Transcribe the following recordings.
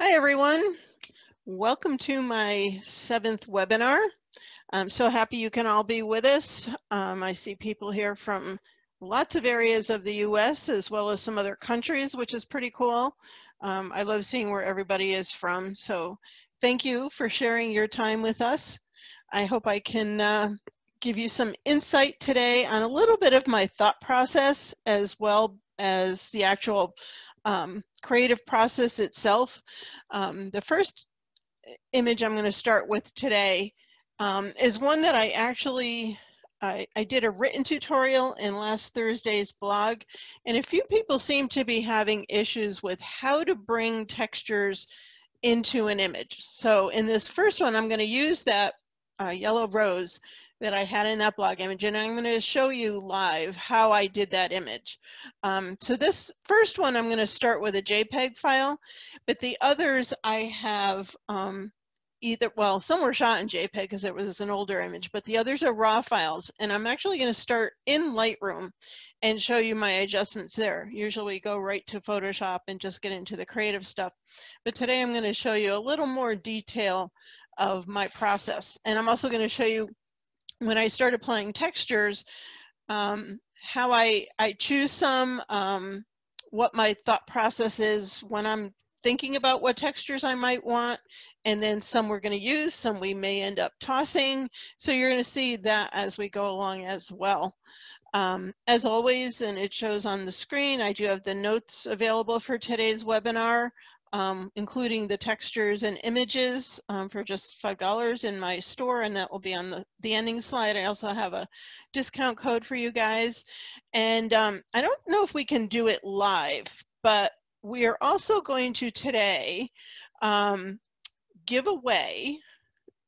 Hi, everyone. Welcome to my seventh webinar. I'm so happy you can all be with us. Um, I see people here from lots of areas of the US as well as some other countries, which is pretty cool. Um, I love seeing where everybody is from. So thank you for sharing your time with us. I hope I can uh, give you some insight today on a little bit of my thought process as well as the actual um, creative process itself. Um, the first image I'm going to start with today um, is one that I actually I, I, did a written tutorial in last Thursday's blog, and a few people seem to be having issues with how to bring textures into an image. So in this first one, I'm going to use that uh, yellow rose that I had in that blog image, and I'm going to show you live how I did that image. Um, so this first one, I'm going to start with a JPEG file, but the others I have um, either, well, some were shot in JPEG because it was an older image, but the others are raw files. And I'm actually going to start in Lightroom and show you my adjustments there. Usually go right to Photoshop and just get into the creative stuff. But today I'm going to show you a little more detail of my process. And I'm also going to show you when I start applying textures, um, how I, I choose some, um, what my thought process is when I'm thinking about what textures I might want, and then some we're going to use, some we may end up tossing. So you're going to see that as we go along as well. Um, as always, and it shows on the screen, I do have the notes available for today's webinar um, including the textures and images um, for just $5 in my store, and that will be on the, the ending slide. I also have a discount code for you guys. And um, I don't know if we can do it live, but we are also going to today um, give away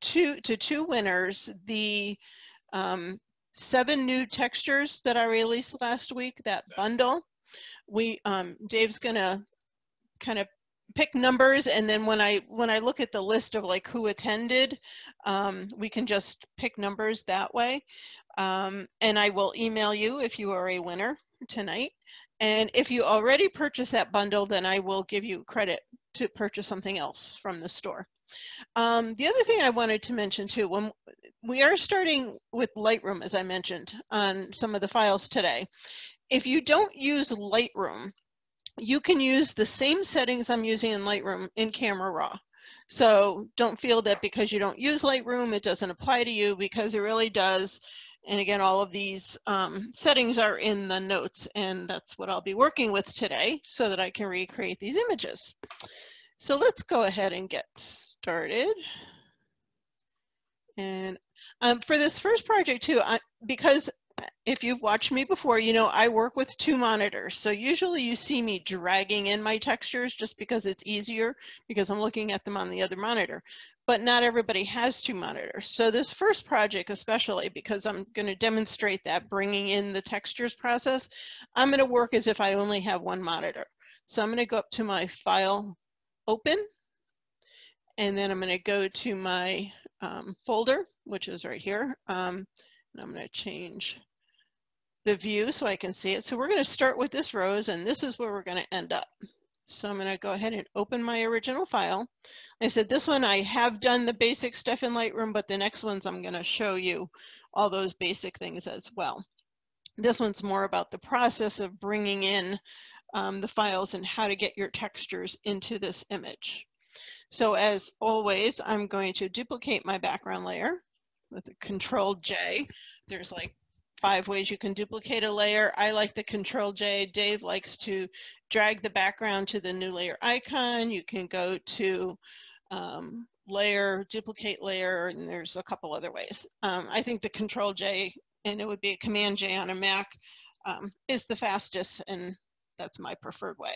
two, to two winners the um, seven new textures that I released last week, that bundle. We, um, Dave's gonna kind of pick numbers and then when I when I look at the list of like who attended, um, we can just pick numbers that way. Um, and I will email you if you are a winner tonight. And if you already purchase that bundle, then I will give you credit to purchase something else from the store. Um, the other thing I wanted to mention too, when we are starting with Lightroom, as I mentioned on some of the files today, if you don't use Lightroom, you can use the same settings I'm using in Lightroom in Camera Raw. So don't feel that because you don't use Lightroom, it doesn't apply to you because it really does. And again, all of these um, settings are in the notes and that's what I'll be working with today so that I can recreate these images. So let's go ahead and get started. And um, for this first project too, I, because if you've watched me before, you know I work with two monitors. So usually you see me dragging in my textures just because it's easier because I'm looking at them on the other monitor. But not everybody has two monitors. So this first project especially, because I'm going to demonstrate that bringing in the textures process, I'm going to work as if I only have one monitor. So I'm going to go up to my file open, and then I'm going to go to my um, folder, which is right here. Um, and I'm going to change the view so I can see it. So we're going to start with this rose and this is where we're going to end up. So I'm going to go ahead and open my original file. I said this one I have done the basic stuff in Lightroom, but the next ones I'm going to show you all those basic things as well. This one's more about the process of bringing in um, the files and how to get your textures into this image. So as always, I'm going to duplicate my background layer with a control J. There's like five ways you can duplicate a layer. I like the control J. Dave likes to drag the background to the new layer icon. You can go to um, layer, duplicate layer, and there's a couple other ways. Um, I think the control J, and it would be a command J on a Mac, um, is the fastest, and that's my preferred way.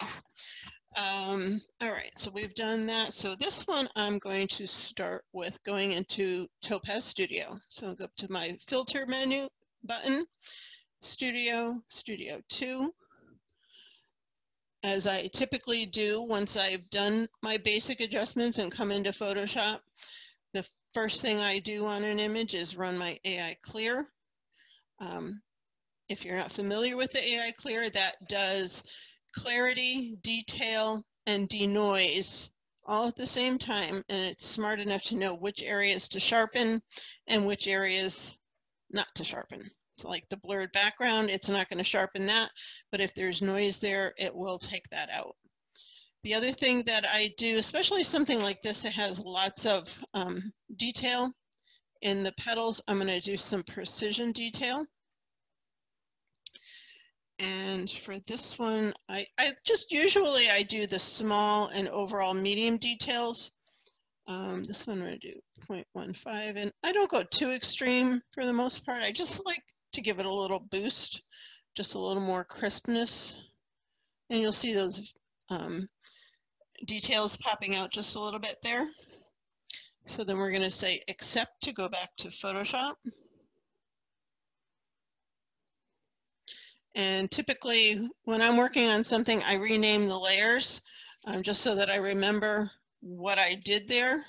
Um, all right, so we've done that. So this one I'm going to start with going into Topaz Studio. So I'll go up to my filter menu button, Studio, Studio 2. As I typically do once I've done my basic adjustments and come into Photoshop, the first thing I do on an image is run my AI Clear. Um, if you're not familiar with the AI Clear, that does clarity, detail, and denoise all at the same time and it's smart enough to know which areas to sharpen and which areas not to sharpen. So like the blurred background, it's not going to sharpen that, but if there's noise there, it will take that out. The other thing that I do, especially something like this that has lots of um, detail in the petals, I'm going to do some precision detail. And for this one, I, I just usually I do the small and overall medium details. Um, this one I'm going to do 0.15 and I don't go too extreme for the most part. I just like to give it a little boost, just a little more crispness. And you'll see those um, details popping out just a little bit there. So then we're going to say accept to go back to Photoshop. And typically when I'm working on something, I rename the layers um, just so that I remember what I did there,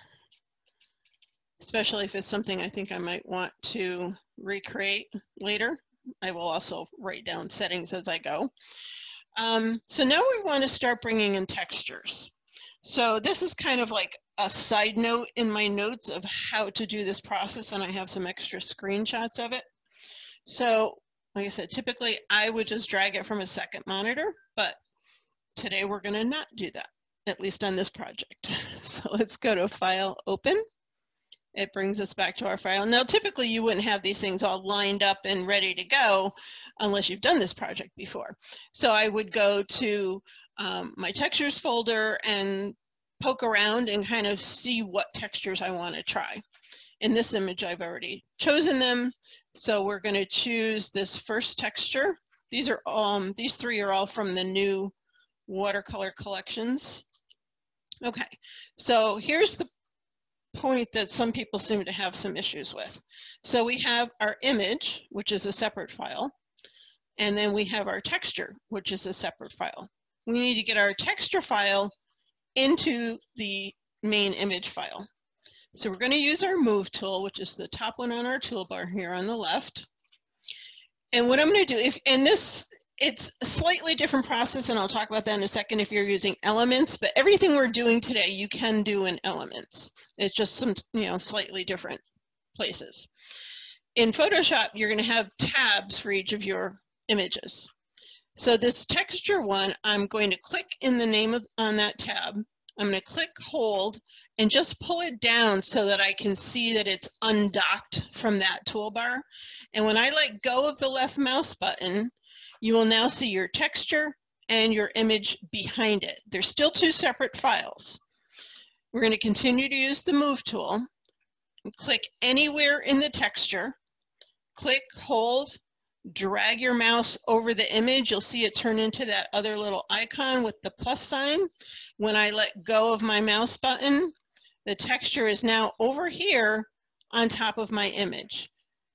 especially if it's something I think I might want to recreate later. I will also write down settings as I go. Um, so now we want to start bringing in textures. So this is kind of like a side note in my notes of how to do this process, and I have some extra screenshots of it. So like I said, typically I would just drag it from a second monitor, but today we're going to not do that, at least on this project. So let's go to File, Open. It brings us back to our file. Now, typically you wouldn't have these things all lined up and ready to go unless you've done this project before. So I would go to um, my textures folder and poke around and kind of see what textures I want to try. In this image, I've already chosen them. So we're going to choose this first texture. These are um these three are all from the new watercolor collections. Okay, so here's the point that some people seem to have some issues with. So we have our image, which is a separate file, and then we have our texture, which is a separate file. We need to get our texture file into the main image file. So we're going to use our move tool, which is the top one on our toolbar here on the left. And what I'm going to do, if in this, it's a slightly different process, and I'll talk about that in a second if you're using elements, but everything we're doing today, you can do in elements. It's just some, you know, slightly different places. In Photoshop, you're going to have tabs for each of your images. So this texture one, I'm going to click in the name of on that tab. I'm going to click hold and just pull it down so that I can see that it's undocked from that toolbar. And when I let go of the left mouse button, you will now see your texture and your image behind it. They're still two separate files. We're going to continue to use the move tool. Click anywhere in the texture, click, hold, drag your mouse over the image, you'll see it turn into that other little icon with the plus sign. When I let go of my mouse button, the texture is now over here on top of my image.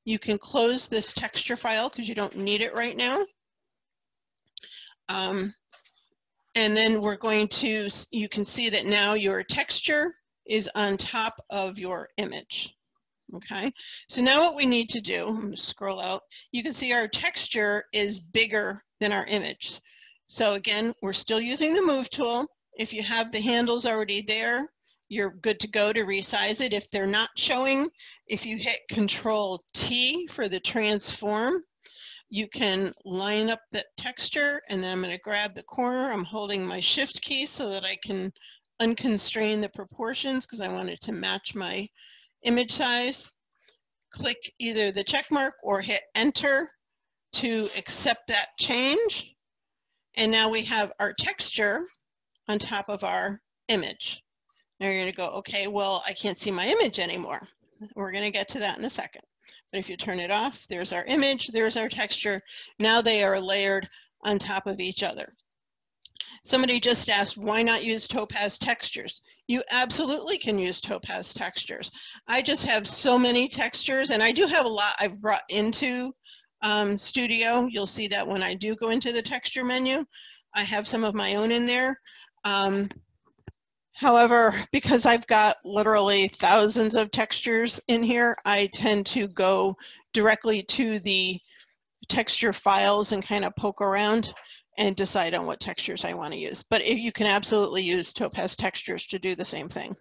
You can close this texture file because you don't need it right now. Um, and then we're going to, you can see that now your texture is on top of your image. Okay, so now what we need to do, I'm to scroll out, you can see our texture is bigger than our image. So again, we're still using the move tool. If you have the handles already there, you're good to go to resize it. If they're not showing, if you hit Control T for the transform, you can line up the texture and then I'm going to grab the corner. I'm holding my shift key so that I can unconstrain the proportions because I want it to match my image size. Click either the check mark or hit enter to accept that change. And now we have our texture on top of our image. Now you're going to go, okay, well, I can't see my image anymore. We're going to get to that in a second. But if you turn it off, there's our image, there's our texture. Now they are layered on top of each other. Somebody just asked, why not use topaz textures? You absolutely can use topaz textures. I just have so many textures, and I do have a lot I've brought into um, Studio. You'll see that when I do go into the texture menu. I have some of my own in there. Um, However, because I've got literally thousands of textures in here, I tend to go directly to the texture files and kind of poke around. and decide on what textures I want to use. But if you can absolutely use Topaz textures to do the same thing.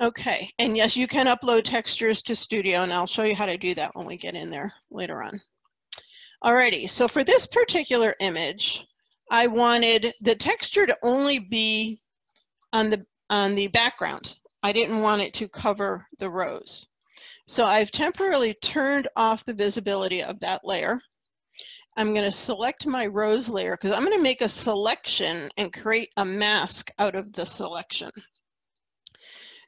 Okay, and yes, you can upload textures to Studio, and I'll show you how to do that when we get in there later on. Alrighty, so for this particular image, I wanted the texture to only be on the, on the background. I didn't want it to cover the rose. So I've temporarily turned off the visibility of that layer. I'm going to select my rose layer because I'm going to make a selection and create a mask out of the selection.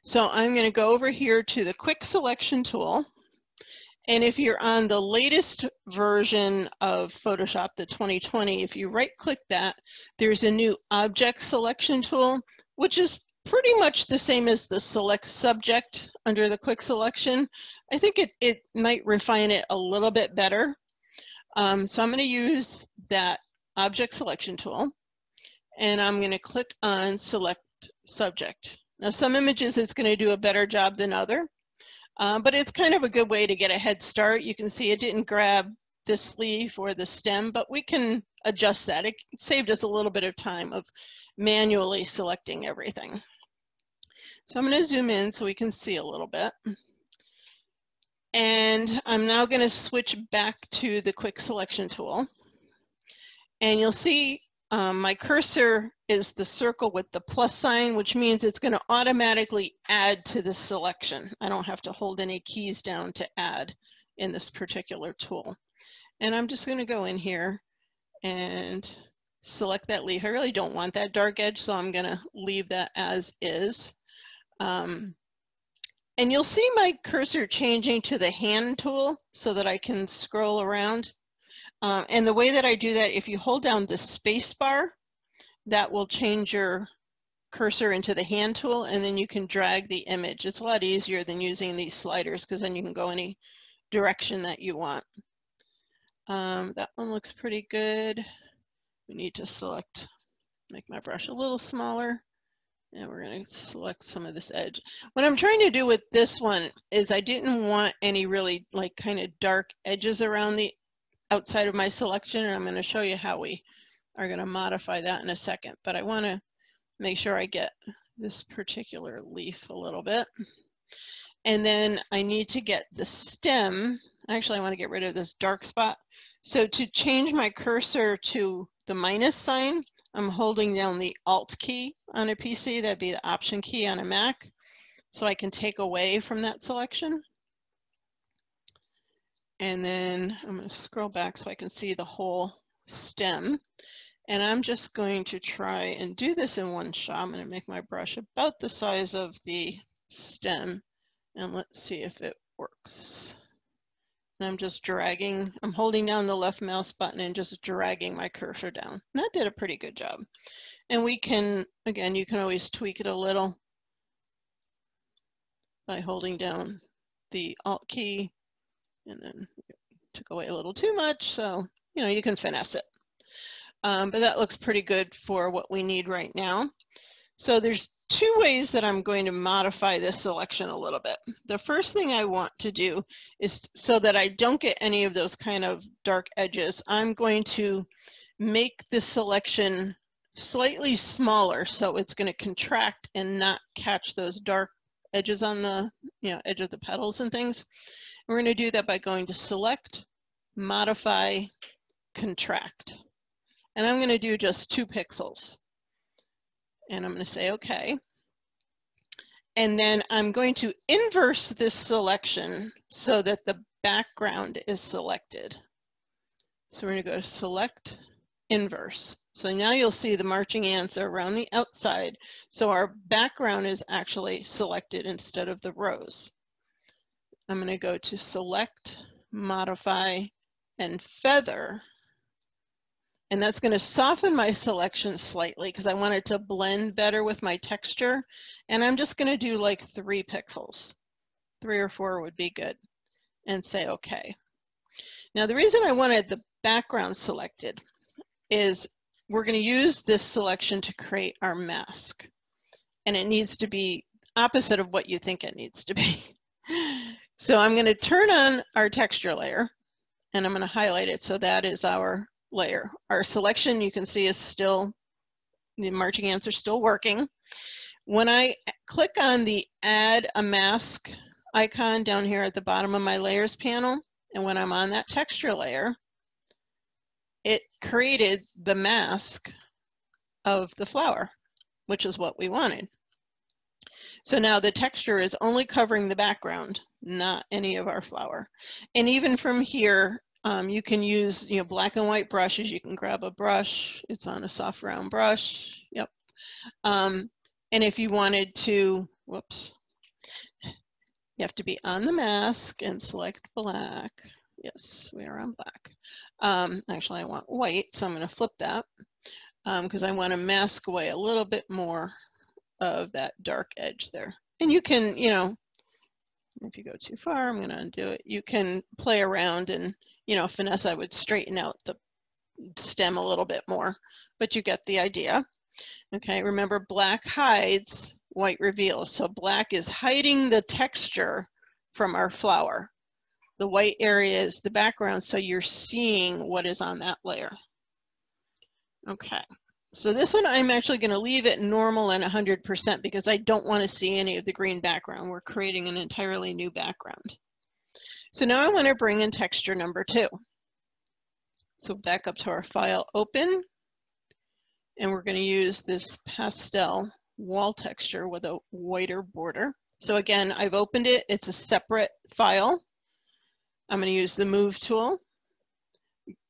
So I'm going to go over here to the quick selection tool. And if you're on the latest version of Photoshop, the 2020, if you right click that, there's a new object selection tool, which is pretty much the same as the select subject under the quick selection. I think it, it might refine it a little bit better. Um, so I'm going to use that object selection tool and I'm going to click on select subject. Now some images it's going to do a better job than other, uh, but it's kind of a good way to get a head start. You can see it didn't grab this leaf or the stem, but we can adjust that. It saved us a little bit of time of manually selecting everything. So I'm going to zoom in so we can see a little bit. And I'm now going to switch back to the quick selection tool. And you'll see um, my cursor is the circle with the plus sign, which means it's going to automatically add to the selection. I don't have to hold any keys down to add in this particular tool. And I'm just going to go in here and select that leaf. I really don't want that dark edge, so I'm going to leave that as is. Um, and you'll see my cursor changing to the hand tool so that I can scroll around. Um, and the way that I do that, if you hold down the space bar, that will change your cursor into the hand tool and then you can drag the image. It's a lot easier than using these sliders because then you can go any direction that you want. Um, that one looks pretty good. We need to select, make my brush a little smaller. And we're going to select some of this edge. What I'm trying to do with this one is I didn't want any really like kind of dark edges around the outside of my selection and I'm going to show you how we are going to modify that in a second but I want to make sure I get this particular leaf a little bit and then I need to get the stem actually I want to get rid of this dark spot so to change my cursor to the minus sign I'm holding down the alt key on a PC that'd be the option key on a Mac so I can take away from that selection and then I'm going to scroll back so I can see the whole stem. And I'm just going to try and do this in one shot. I'm going to make my brush about the size of the stem. And let's see if it works. And I'm just dragging, I'm holding down the left mouse button and just dragging my cursor down. And that did a pretty good job. And we can, again, you can always tweak it a little by holding down the Alt key and then took away a little too much. So, you know, you can finesse it. Um, but that looks pretty good for what we need right now. So there's two ways that I'm going to modify this selection a little bit. The first thing I want to do is so that I don't get any of those kind of dark edges, I'm going to make this selection slightly smaller so it's going to contract and not catch those dark edges on the you know edge of the petals and things. We're going to do that by going to select, modify, contract. And I'm going to do just two pixels. And I'm going to say OK. And then I'm going to inverse this selection so that the background is selected. So we're going to go to select, inverse. So now you'll see the marching ants are around the outside. So our background is actually selected instead of the rose. I'm going to go to select, modify, and feather. And that's going to soften my selection slightly because I want it to blend better with my texture. And I'm just going to do like three pixels. Three or four would be good. And say OK. Now the reason I wanted the background selected is we're going to use this selection to create our mask. And it needs to be opposite of what you think it needs to be. So I'm going to turn on our texture layer and I'm going to highlight it. So that is our layer. Our selection you can see is still, the marching ants are still working. When I click on the add a mask icon down here at the bottom of my layers panel, and when I'm on that texture layer, it created the mask of the flower, which is what we wanted. So now the texture is only covering the background, not any of our flower. And even from here, um, you can use you know black and white brushes. You can grab a brush. It's on a soft round brush. Yep. Um, and if you wanted to, whoops, you have to be on the mask and select black. Yes, we are on black. Um, actually, I want white, so I'm going to flip that because um, I want to mask away a little bit more of that dark edge there. And you can, you know, if you go too far, I'm going to undo it. You can play around and, you know, finesse, I would straighten out the stem a little bit more, but you get the idea. Okay, remember black hides, white reveals. So black is hiding the texture from our flower. The white area is the background, so you're seeing what is on that layer. Okay, so this one I'm actually going to leave it normal and 100% because I don't want to see any of the green background. We're creating an entirely new background. So now I want to bring in texture number two. So back up to our file, open, and we're going to use this pastel wall texture with a whiter border. So again, I've opened it. It's a separate file. I'm going to use the move tool.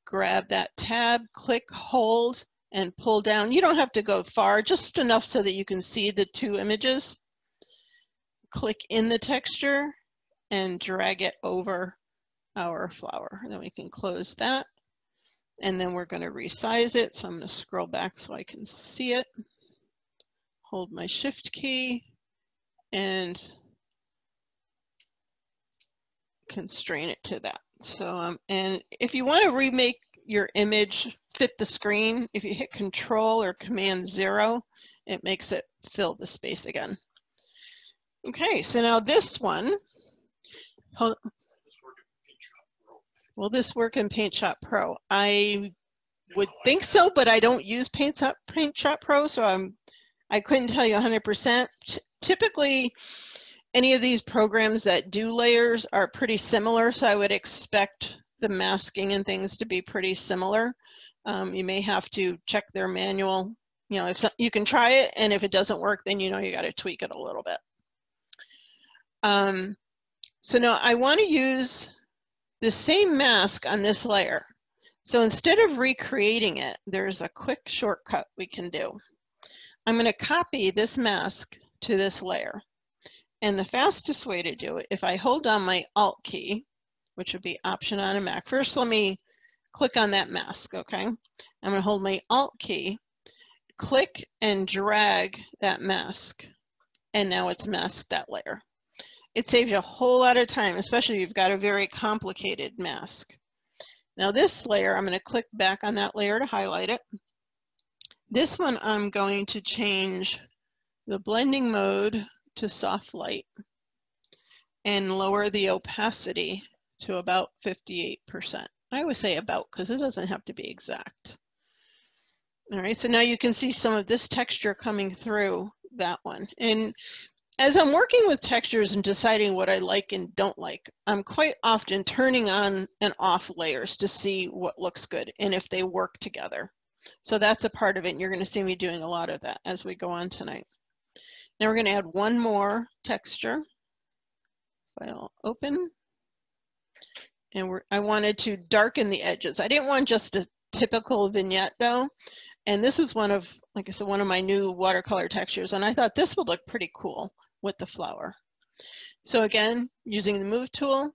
Grab that tab, click, hold, and pull down. You don't have to go far, just enough so that you can see the two images. Click in the texture and drag it over our flower. Then we can close that. And then we're going to resize it. So I'm going to scroll back so I can see it. Hold my shift key and constrain it to that. So, um, and if you want to remake your image fit the screen, if you hit control or command zero, it makes it fill the space again. Okay, so now this one, hold, will this work in Paint Shop Pro? I would think so, but I don't use Paint Shop, Paint Shop Pro, so I'm, I couldn't tell you 100%. Typically, any of these programs that do layers are pretty similar, so I would expect the masking and things to be pretty similar. Um, you may have to check their manual. You know, if so, you can try it, and if it doesn't work, then you know you got to tweak it a little bit. Um, so now I want to use the same mask on this layer. So instead of recreating it, there's a quick shortcut we can do. I'm going to copy this mask to this layer. And the fastest way to do it, if I hold down my Alt key, which would be Option on a Mac. First, let me click on that mask, okay? I'm to hold my Alt key, click and drag that mask, and now it's masked that layer. It saves you a whole lot of time, especially if you've got a very complicated mask. Now this layer, I'm going to click back on that layer to highlight it. This one, I'm going to change the blending mode to soft light and lower the opacity to about 58%. I always say about because it doesn't have to be exact. All right, so now you can see some of this texture coming through that one. And as I'm working with textures and deciding what I like and don't like, I'm quite often turning on and off layers to see what looks good and if they work together. So that's a part of it. And you're going to see me doing a lot of that as we go on tonight. Now we're going to add one more texture. File open. And we're, I wanted to darken the edges. I didn't want just a typical vignette though. And this is one of, like I said, one of my new watercolor textures. And I thought this would look pretty cool with the flower. So again, using the move tool,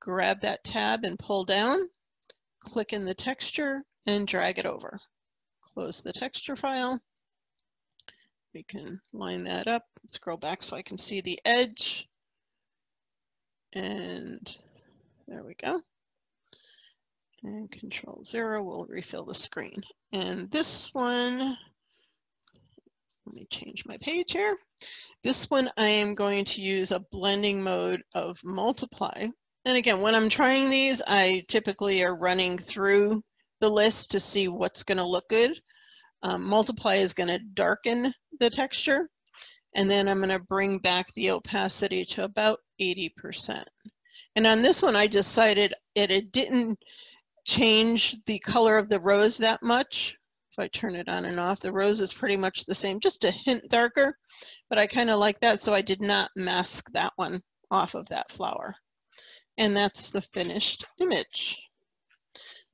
grab that tab and pull down, click in the texture and drag it over. Close the texture file we can line that up, scroll back so I can see the edge. And there we go. And control zero will refill the screen. And this one, let me change my page here. This one I am going to use a blending mode of multiply. And again, when I'm trying these, I typically are running through the list to see what's going to look good. Um, multiply is going to darken the texture. And then I'm going to bring back the opacity to about 80%. And on this one, I decided it, it didn't change the color of the rose that much. If I turn it on and off, the rose is pretty much the same, just a hint darker, but I kind of like that, so I did not mask that one off of that flower. And that's the finished image.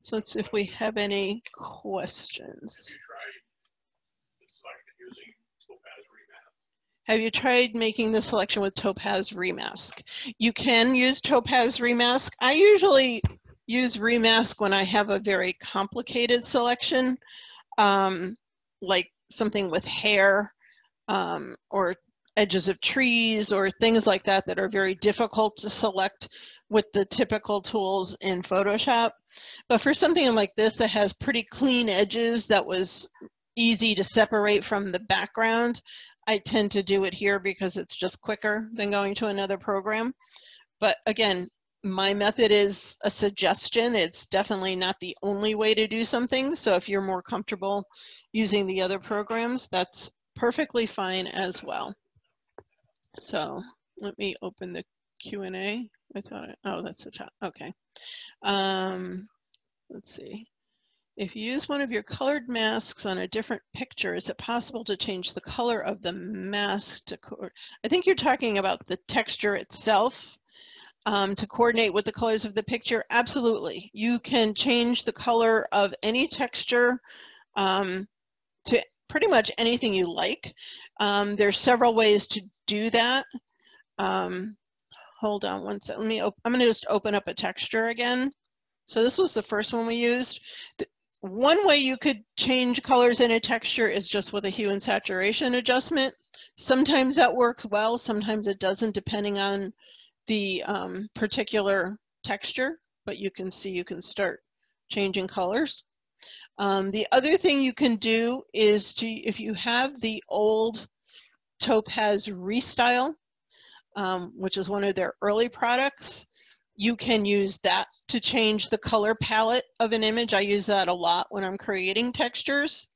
So let's see if we have any questions. Have you tried making the selection with Topaz Remask? You can use Topaz Remask. I usually use Remask when I have a very complicated selection, um, like something with hair um, or edges of trees or things like that that are very difficult to select with the typical tools in Photoshop. But for something like this that has pretty clean edges that was easy to separate from the background, I tend to do it here because it's just quicker than going to another program. But again, my method is a suggestion. It's definitely not the only way to do something. So if you're more comfortable using the other programs, that's perfectly fine as well. So let me open the Q&A. I thought, I, oh, that's the top. Okay. Um, let's see. If you use one of your colored masks on a different picture, is it possible to change the color of the mask to, I think you're talking about the texture itself um, to coordinate with the colors of the picture. Absolutely. You can change the color of any texture um, to pretty much anything you like. Um, there's several ways to do that. Um, hold on one second. Let me, I'm going to just open up a texture again. So this was the first one we used one way you could change colors in a texture is just with a hue and saturation adjustment. Sometimes that works well, sometimes it doesn't depending on the um, particular texture, but you can see you can start changing colors. Um, the other thing you can do is to, if you have the old Topaz Restyle, um, which is one of their early products, you can use that to change the color palette of an image. I use that a lot when I'm creating textures.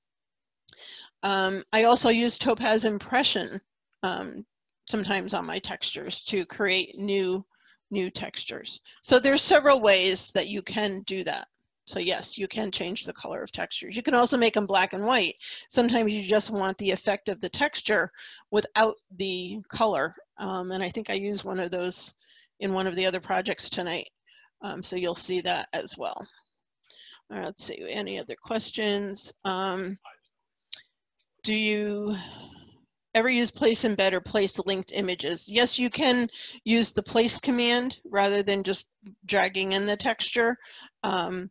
Um, I also use Topaz Impression um, sometimes on my textures to create new, new textures. So there's several ways that you can do that. So yes, you can change the color of textures. You can also make them black and white. Sometimes you just want the effect of the texture without the color. Um, and I think I use one of those in one of the other projects tonight. Um, so you'll see that as well. All right, let's see, any other questions? Um, do you ever use place embed or place linked images? Yes, you can use the place command rather than just dragging in the texture. Um,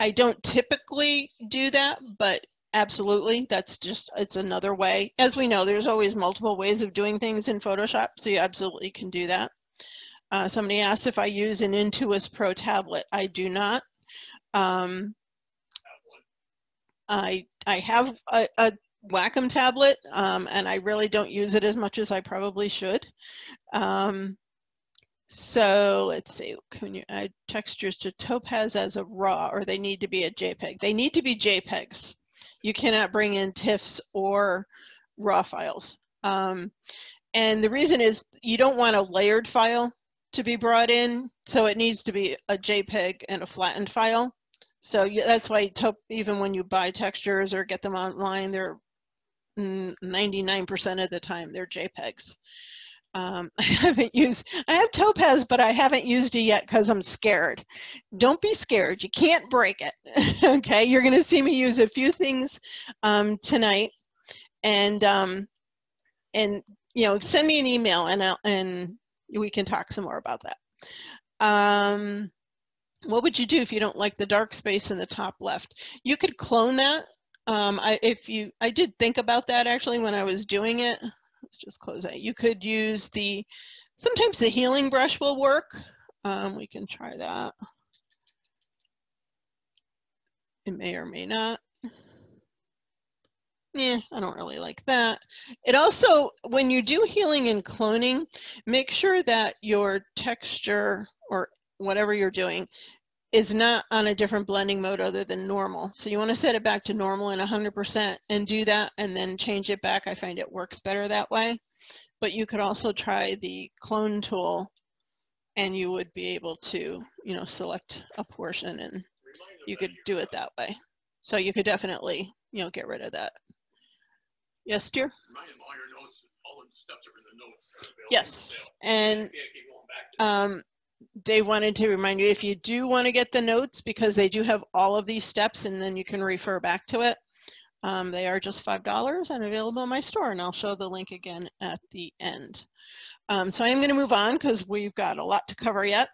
I don't typically do that, but absolutely, that's just, it's another way. As we know, there's always multiple ways of doing things in Photoshop, so you absolutely can do that. Uh, somebody asked if I use an Intuos Pro tablet. I do not. Um, I I have a, a Wacom tablet, um, and I really don't use it as much as I probably should. Um, so let's see, can you add textures to Topaz as a RAW, or they need to be a JPEG? They need to be JPEGs. You cannot bring in TIFFs or RAW files. Um, and the reason is you don't want a layered file to be brought in. So it needs to be a JPEG and a flattened file. So that's why even when you buy textures or get them online, they're 99% of the time they're JPEGs. Um, I haven't used, I have Topaz, but I haven't used it yet because I'm scared. Don't be scared. You can't break it. okay, you're going to see me use a few things um, tonight, and um, and you know, send me an email and I'll, and we can talk some more about that. Um, what would you do if you don't like the dark space in the top left? You could clone that. Um, I, if you, I did think about that actually when I was doing it. Let's just close that. You could use the, sometimes the healing brush will work. Um, we can try that. It may or may not yeah, I don't really like that. It also, when you do healing and cloning, make sure that your texture or whatever you're doing is not on a different blending mode other than normal. So you want to set it back to normal and 100% and do that and then change it back. I find it works better that way. But you could also try the clone tool and you would be able to, you know, select a portion and you could do it that way. So you could definitely, you know, get rid of that. Yes, dear? Yes, and um, they wanted to remind you if you do want to get the notes because they do have all of these steps and then you can refer back to it. Um, they are just $5 and available in my store and I'll show the link again at the end. Um, so I am going to move on because we've got a lot to cover yet.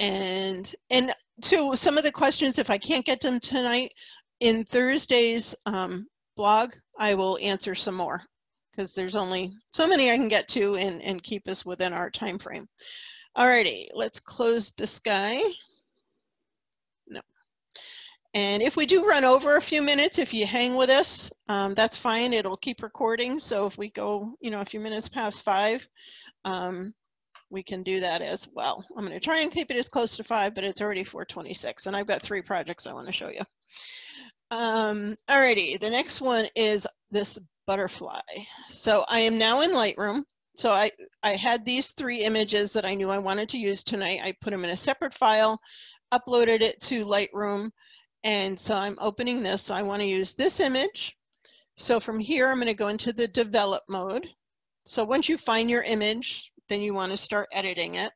And, and to some of the questions, if I can't get them tonight, in Thursday's um, blog, I will answer some more because there's only so many I can get to and, and keep us within our time frame. Alrighty, let's close this guy. No. And if we do run over a few minutes, if you hang with us, um, that's fine. It'll keep recording. So if we go, you know, a few minutes past five, um, we can do that as well. I'm going to try and keep it as close to five, but it's already 426 and I've got three projects I want to show you. Um, alrighty, the next one is this butterfly. So I am now in Lightroom. So I, I had these three images that I knew I wanted to use tonight. I put them in a separate file, uploaded it to Lightroom, and so I'm opening this. So I want to use this image. So from here, I'm going to go into the develop mode. So once you find your image, then you want to start editing it.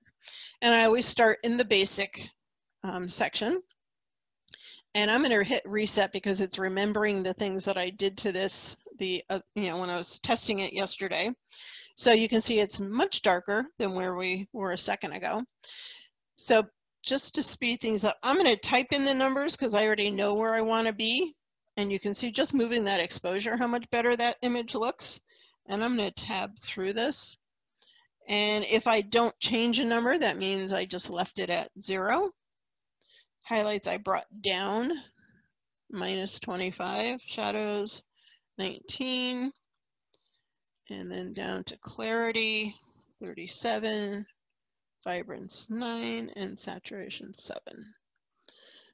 And I always start in the basic um, section. And I'm going to hit reset because it's remembering the things that I did to this, the uh, you know, when I was testing it yesterday. So you can see it's much darker than where we were a second ago. So just to speed things up, I'm going to type in the numbers because I already know where I want to be. And you can see just moving that exposure, how much better that image looks. And I'm going to tab through this. And if I don't change a number, that means I just left it at zero. Highlights I brought down, minus 25, shadows 19, and then down to clarity 37, vibrance 9, and saturation 7.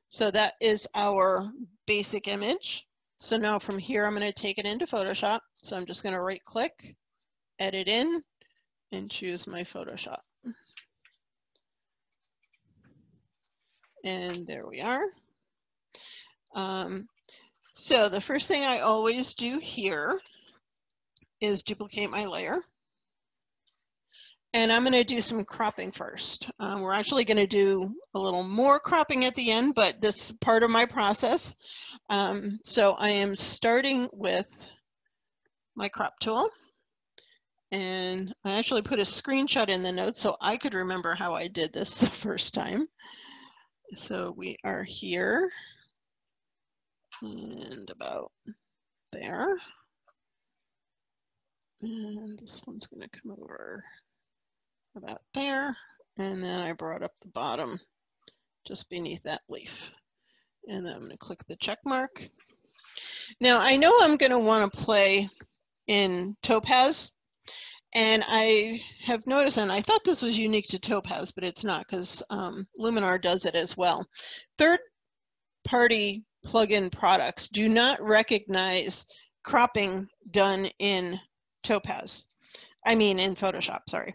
So that is our basic image. So now from here, I'm going to take it into Photoshop. So I'm just going to right click, edit in, and choose my Photoshop. And there we are. Um, so the first thing I always do here is duplicate my layer. And I'm going to do some cropping first. Um, we're actually going to do a little more cropping at the end, but this is part of my process. Um, so I am starting with my crop tool. And I actually put a screenshot in the notes so I could remember how I did this the first time. So we are here and about there. And this one's going to come over about there. And then I brought up the bottom just beneath that leaf. And then I'm going to click the check mark. Now I know I'm going to want to play in Topaz. And I have noticed, and I thought this was unique to Topaz, but it's not because um, Luminar does it as well. Third party plugin products do not recognize cropping done in Topaz. I mean in Photoshop, sorry.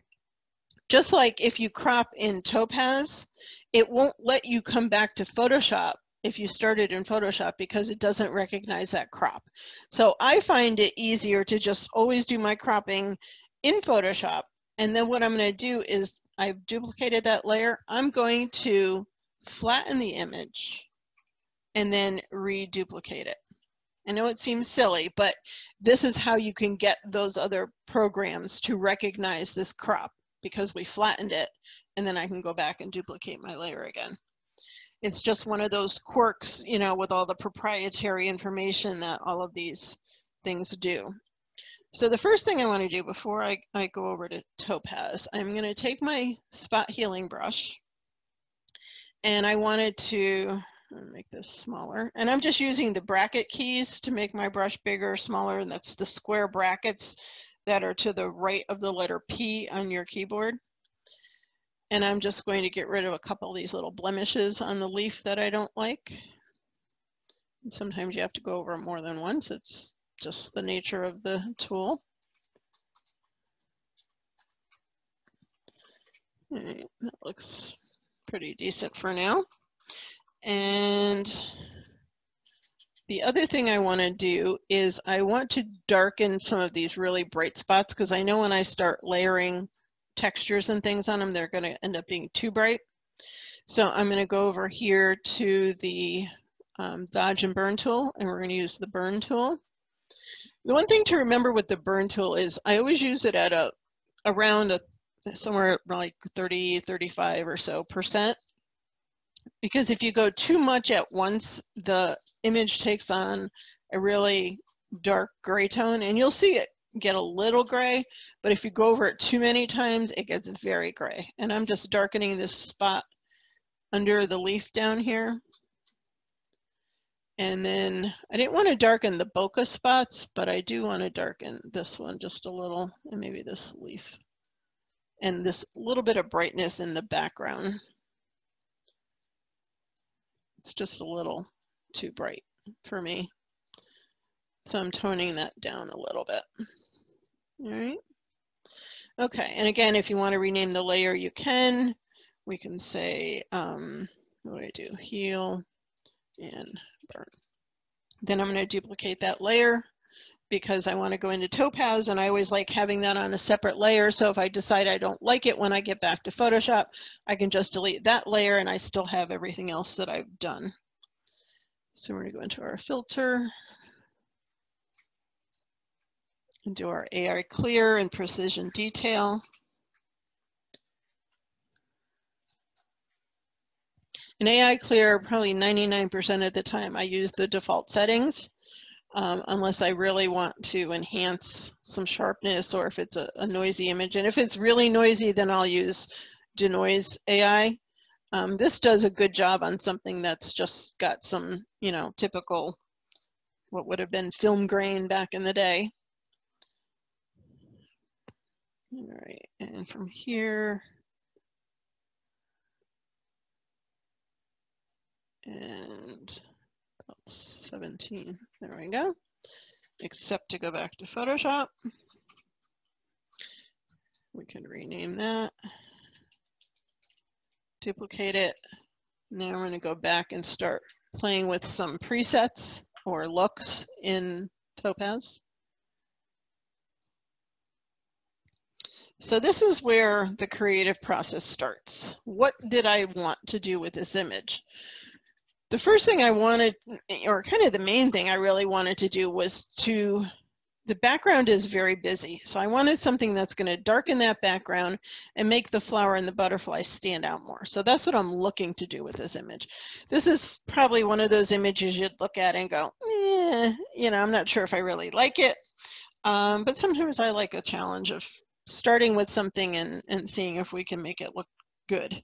Just like if you crop in Topaz, it won't let you come back to Photoshop if you started in Photoshop because it doesn't recognize that crop. So I find it easier to just always do my cropping in Photoshop. And then what I'm going to do is I've duplicated that layer. I'm going to flatten the image and then reduplicate it. I know it seems silly, but this is how you can get those other programs to recognize this crop because we flattened it and then I can go back and duplicate my layer again. It's just one of those quirks, you know, with all the proprietary information that all of these things do. So the first thing I want to do before I, I go over to Topaz, I'm going to take my spot healing brush and I wanted to make this smaller. And I'm just using the bracket keys to make my brush bigger or smaller. And that's the square brackets that are to the right of the letter P on your keyboard. And I'm just going to get rid of a couple of these little blemishes on the leaf that I don't like. And sometimes you have to go over more than once. It's just the nature of the tool. Right, that looks pretty decent for now. And the other thing I want to do is I want to darken some of these really bright spots because I know when I start layering textures and things on them, they're going to end up being too bright. So I'm going to go over here to the um, dodge and burn tool, and we're going to use the burn tool. The one thing to remember with the burn tool is I always use it at a around a somewhere like 30, 35 or so percent. Because if you go too much at once, the image takes on a really dark gray tone and you'll see it get a little gray, but if you go over it too many times, it gets very gray. And I'm just darkening this spot under the leaf down here. And then I didn't want to darken the bokeh spots, but I do want to darken this one just a little and maybe this leaf and this little bit of brightness in the background. It's just a little too bright for me. So I'm toning that down a little bit. All right. Okay, and again, if you want to rename the layer, you can. We can say, um, what do I do? Heal and burn. Then I'm going to duplicate that layer because I want to go into Topaz and I always like having that on a separate layer. So if I decide I don't like it when I get back to Photoshop, I can just delete that layer and I still have everything else that I've done. So we're going to go into our filter and do our AI clear and precision detail. In AI clear, probably 99% of the time I use the default settings um, unless I really want to enhance some sharpness or if it's a, a, noisy image. And if it's really noisy, then I'll use Denoise AI. Um, this does a good job on something that's just got some, you know, typical, what would have been film grain back in the day. All right, and from here, and 17. There we go. Except to go back to Photoshop. We can rename that. Duplicate it. Now we're going to go back and start playing with some presets or looks in Topaz. So this is where the creative process starts. What did I want to do with this image? The first thing I wanted, or kind of the main thing I really wanted to do was to, the background is very busy. So I wanted something that's going to darken that background and make the flower and the butterfly stand out more. So that's what I'm looking to do with this image. This is probably one of those images you'd look at and go, eh, you know, I'm not sure if I really like it. Um, but sometimes I like a challenge of starting with something and, and seeing if we can make it look good.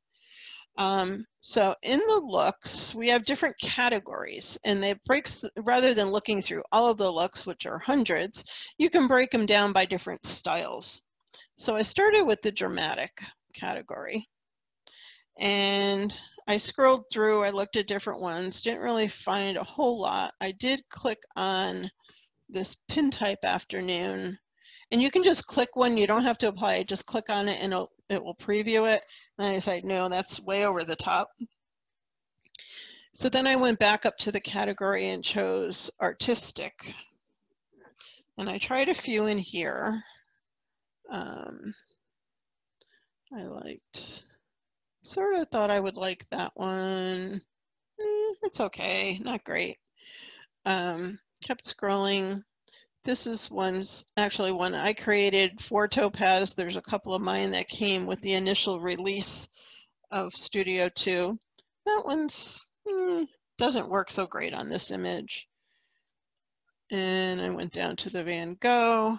Um, so in the looks, we have different categories and it breaks, rather than looking through all of the looks, which are hundreds, you can break them down by different styles. So I started with the dramatic category and I scrolled through, I looked at different ones, didn't really find a whole lot. I did click on this pin type afternoon and you can just click one, you don't have to apply just click on it and it'll it will preview it. And I decided, no, that's way over the top. So then I went back up to the category and chose artistic. And I tried a few in here. Um, I liked, sort of thought I would like that one. Eh, it's okay, not great. Um, kept scrolling, this is one's actually one I created for Topaz. There's a couple of mine that came with the initial release of Studio 2. That one's hmm, doesn't work so great on this image. And I went down to the Van Gogh.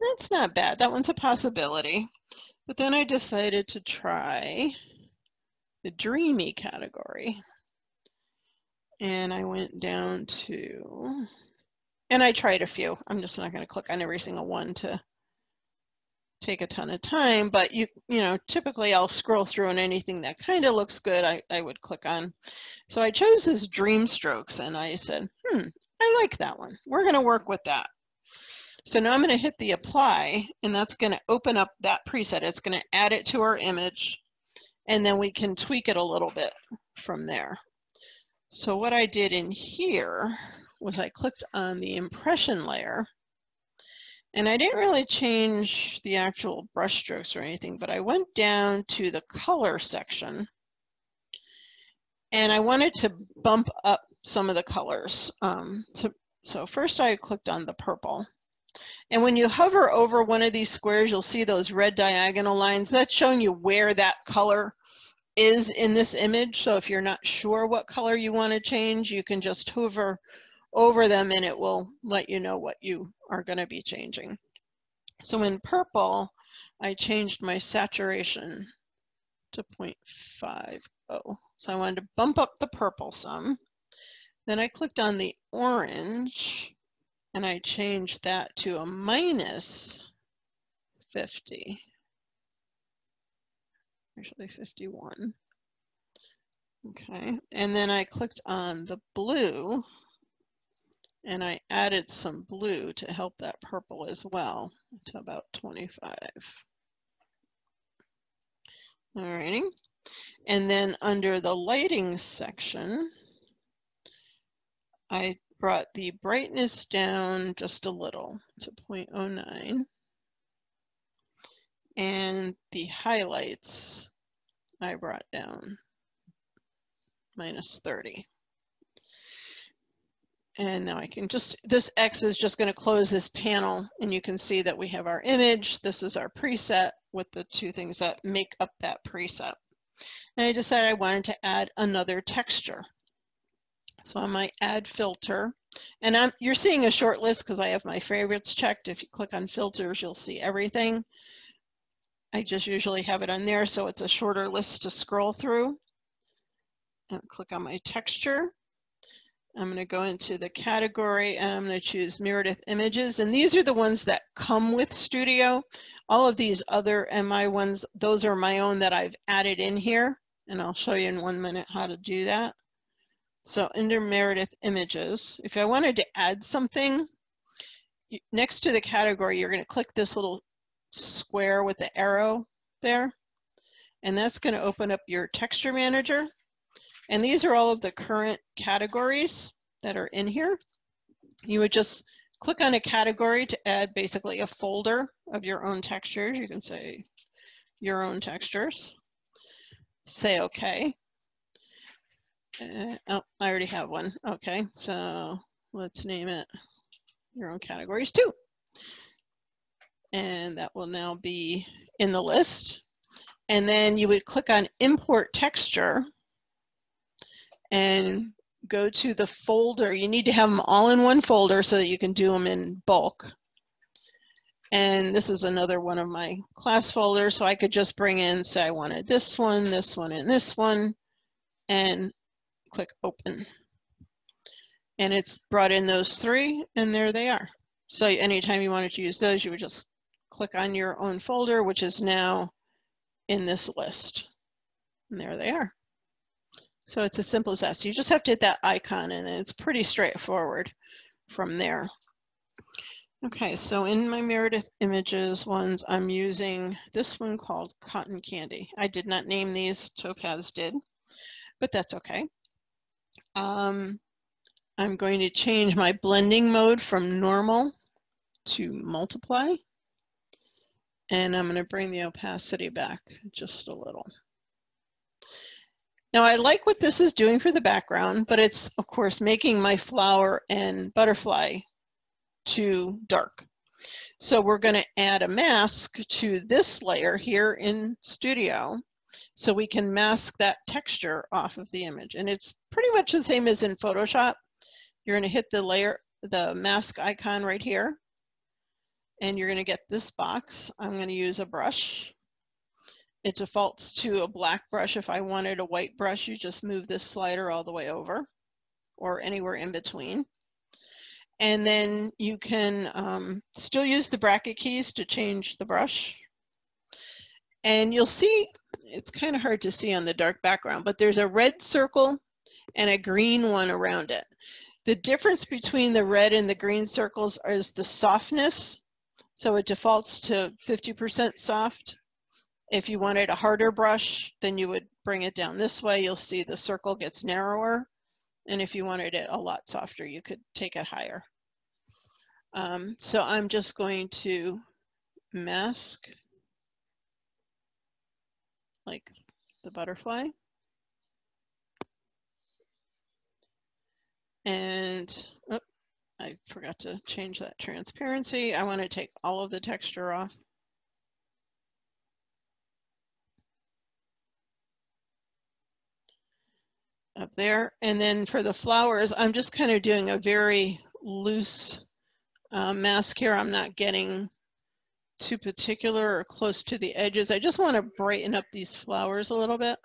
That's not bad. That one's a possibility. But then I decided to try the dreamy category. And I went down to and I tried a few. I'm just not going to click on every single one to take a ton of time, but you, you know, typically I'll scroll through and anything that kind of looks good, I, I would click on. So I chose this Dream Strokes and I said, hmm, I like that one. We're gonna work with that. So now I'm gonna hit the apply and that's gonna open up that preset. It's gonna add it to our image and then we can tweak it a little bit from there. So what I did in here was I clicked on the impression layer and I didn't really change the actual brush strokes or anything, but I went down to the color section and I wanted to bump up some of the colors. Um, to, so first I clicked on the purple. And when you hover over one of these squares, you'll see those red diagonal lines. That's showing you where that color is in this image. So if you're not sure what color you want to change, you can just hover over them and it will let you know what you are going to be changing. So in purple, I changed my saturation to 0.50. So I wanted to bump up the purple some. Then I clicked on the orange and I changed that to a minus 50. Actually 51. Okay, and then I clicked on the blue and I added some blue to help that purple as well to about 25. Alrighty. And then under the lighting section, I brought the brightness down just a little to 0.09. And the highlights I brought down minus 30. And now I can just, this X is just going to close this panel and you can see that we have our image. This is our preset with the two things that make up that preset. And I decided I wanted to add another texture. So on my add filter, and I'm, you're seeing a short list because I have my favorites checked. If you click on filters, you'll see everything. I just usually have it on there so it's a shorter list to scroll through. And click on my texture. I'm going to go into the category and I'm going to choose Meredith Images. And these are the ones that come with Studio. All of these other MI ones, those are my own that I've added in here. And I'll show you in one minute how to do that. So under Meredith Images, if I wanted to add something, next to the category, you're going to click this little square with the arrow there. And that's going to open up your texture manager. And these are all of the current categories that are in here. You would just click on a category to add basically a folder of your own textures. You can say your own textures. Say okay. Uh, oh, I already have one. Okay, so let's name it your own categories too. And that will now be in the list. And then you would click on import texture and go to the folder. You need to have them all in one folder so that you can do them in bulk. And this is another one of my class folders. So I could just bring in, say I wanted this one, this one, and this one, and click open. And it's brought in those three, and there they are. So anytime you wanted to use those, you would just click on your own folder, which is now in this list. And there they are. So it's as simple as that. So you just have to hit that icon and it's pretty straightforward from there. Okay, so in my Meredith images ones, I'm using this one called Cotton Candy. I did not name these, Topaz did, but that's okay. Um, I'm going to change my blending mode from normal to multiply. And I'm going to bring the opacity back just a little. Now I like what this is doing for the background, but it's of course making my flower and butterfly too dark. So we're going to add a mask to this layer here in Studio so we can mask that texture off of the image. And it's pretty much the same as in Photoshop. You're going to hit the layer, the mask icon right here, and you're going to get this box. I'm going to use a brush it defaults to a black brush. If I wanted a white brush, you just move this slider all the way over or anywhere in between. And then you can um, still use the bracket keys to change the brush And you'll see, it's kind of hard to see on the dark background, but there's a red circle and a green one around it. The difference between the red and the green circles is the softness. So it defaults to 50% soft. If you wanted a harder brush, then you would bring it down this way. You'll see the circle gets narrower. And if you wanted it a lot softer, you could take it higher. Um, so I'm just going to mask like the butterfly. And oh, I forgot to change that transparency. I want to take all of the texture off. Up there. And then for the flowers, I'm just kind of doing a very loose uh, mask here. I'm not getting too particular or close to the edges. I just want to brighten up these flowers a little bit.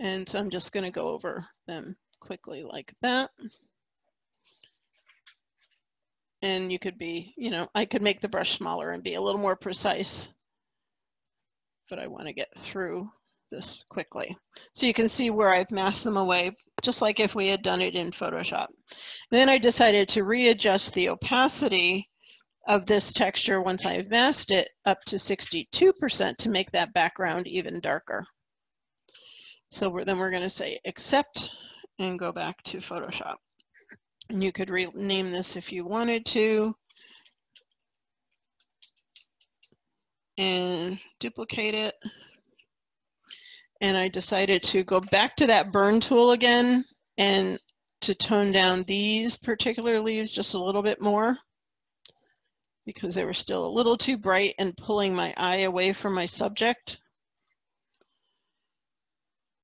And so I'm just going to go over them quickly like that. And you could be, you know, I could make the brush smaller and be a little more precise. But I want to get through this quickly. So you can see where I've masked them away, just like if we had done it in Photoshop. Then I decided to readjust the opacity of this texture once I've masked it up to 62% to make that background even darker. So we're, then we're going to say accept and go back to Photoshop. And you could rename this if you wanted to. And duplicate it. And I decided to go back to that burn tool again and to tone down these particular leaves just a little bit more because they were still a little too bright and pulling my eye away from my subject.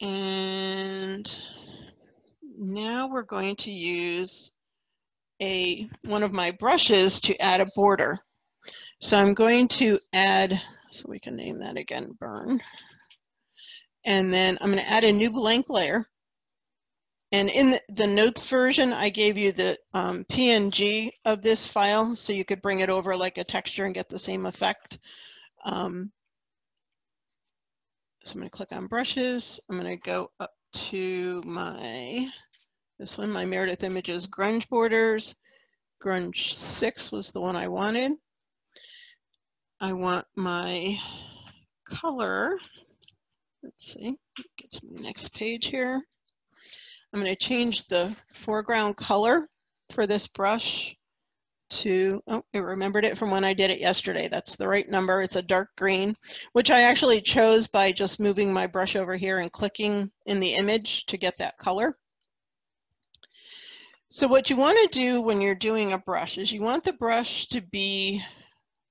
And now we're going to use a one of my brushes to add a border. So I'm going to add, so we can name that again, burn. And then I'm going to add a new blank layer. And in the, notes version, I gave you the um, PNG of this file, so you could bring it over like a texture and get the same effect. Um, so I'm going to click on brushes. I'm going to go up to my, this one, my Meredith Images Grunge Borders. Grunge 6 was the one I wanted. I want my color. Let's see, get to my next page here. I'm going to change the foreground color for this brush to, oh, it remembered it from when I did it yesterday. That's the right number. It's a dark green, which I actually chose by just moving my brush over here and clicking in the image to get that color. So what you want to do when you're doing a brush is you want the brush to be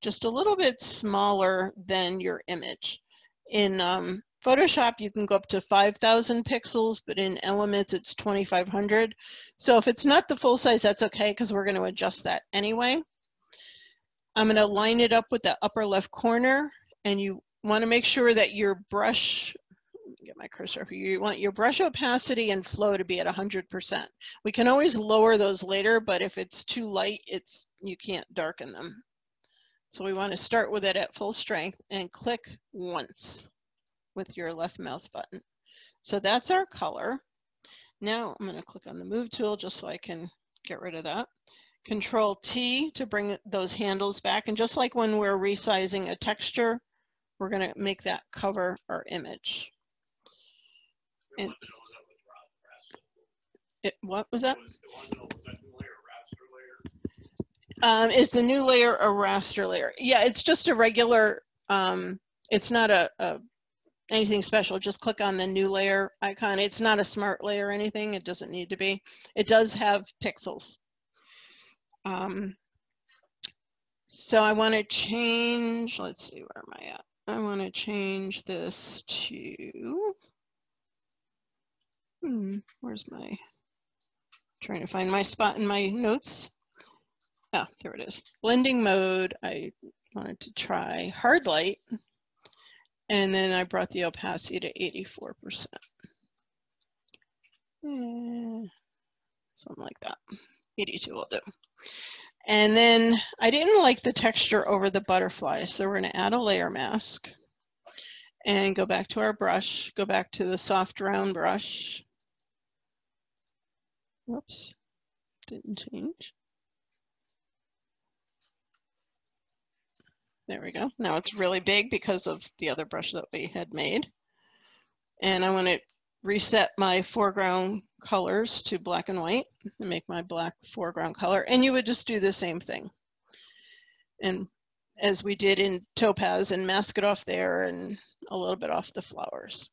just a little bit smaller than your image. In um, Photoshop, you can go up to 5,000 pixels, but in Elements, it's 2,500. So if it's not the full size, that's okay, because we're going to adjust that anyway. I'm going to line it up with the upper left corner, and you want to make sure that your brush, get my cursor you want your brush opacity and flow to be at 100%. We can always lower those later, but if it's too light, it's you can't darken them. So we want to start with it at full strength and click once with your left mouse button. So that's our color. Now I'm going to click on the move tool just so I can get rid of that. Control T to bring those handles back. And just like when we're resizing a texture, we're going to make that cover our image. It, what was that? Um, is the new layer a raster layer? Yeah, it's just a regular, um, it's not a, a anything special, just click on the new layer icon. It's not a smart layer or anything. It doesn't need to be. It does have pixels. Um, so I want to change, let's see, where am I at? I want to change this to, hmm, where's my, trying to find my spot in my notes. Ah, there it is. Blending mode, I wanted to try hard light. And then I brought the opacity to 84%. Eh, something like that. 82 will do. And then I didn't like the texture over the butterfly, so we're gonna add a layer mask and go back to our brush, go back to the soft round brush. Whoops, didn't change. There we go. Now it's really big because of the other brush that we had made. And I want to reset my foreground colors to black and white and make my black foreground color. And you would just do the same thing. And as we did in Topaz and mask it off there and a little bit off the flowers.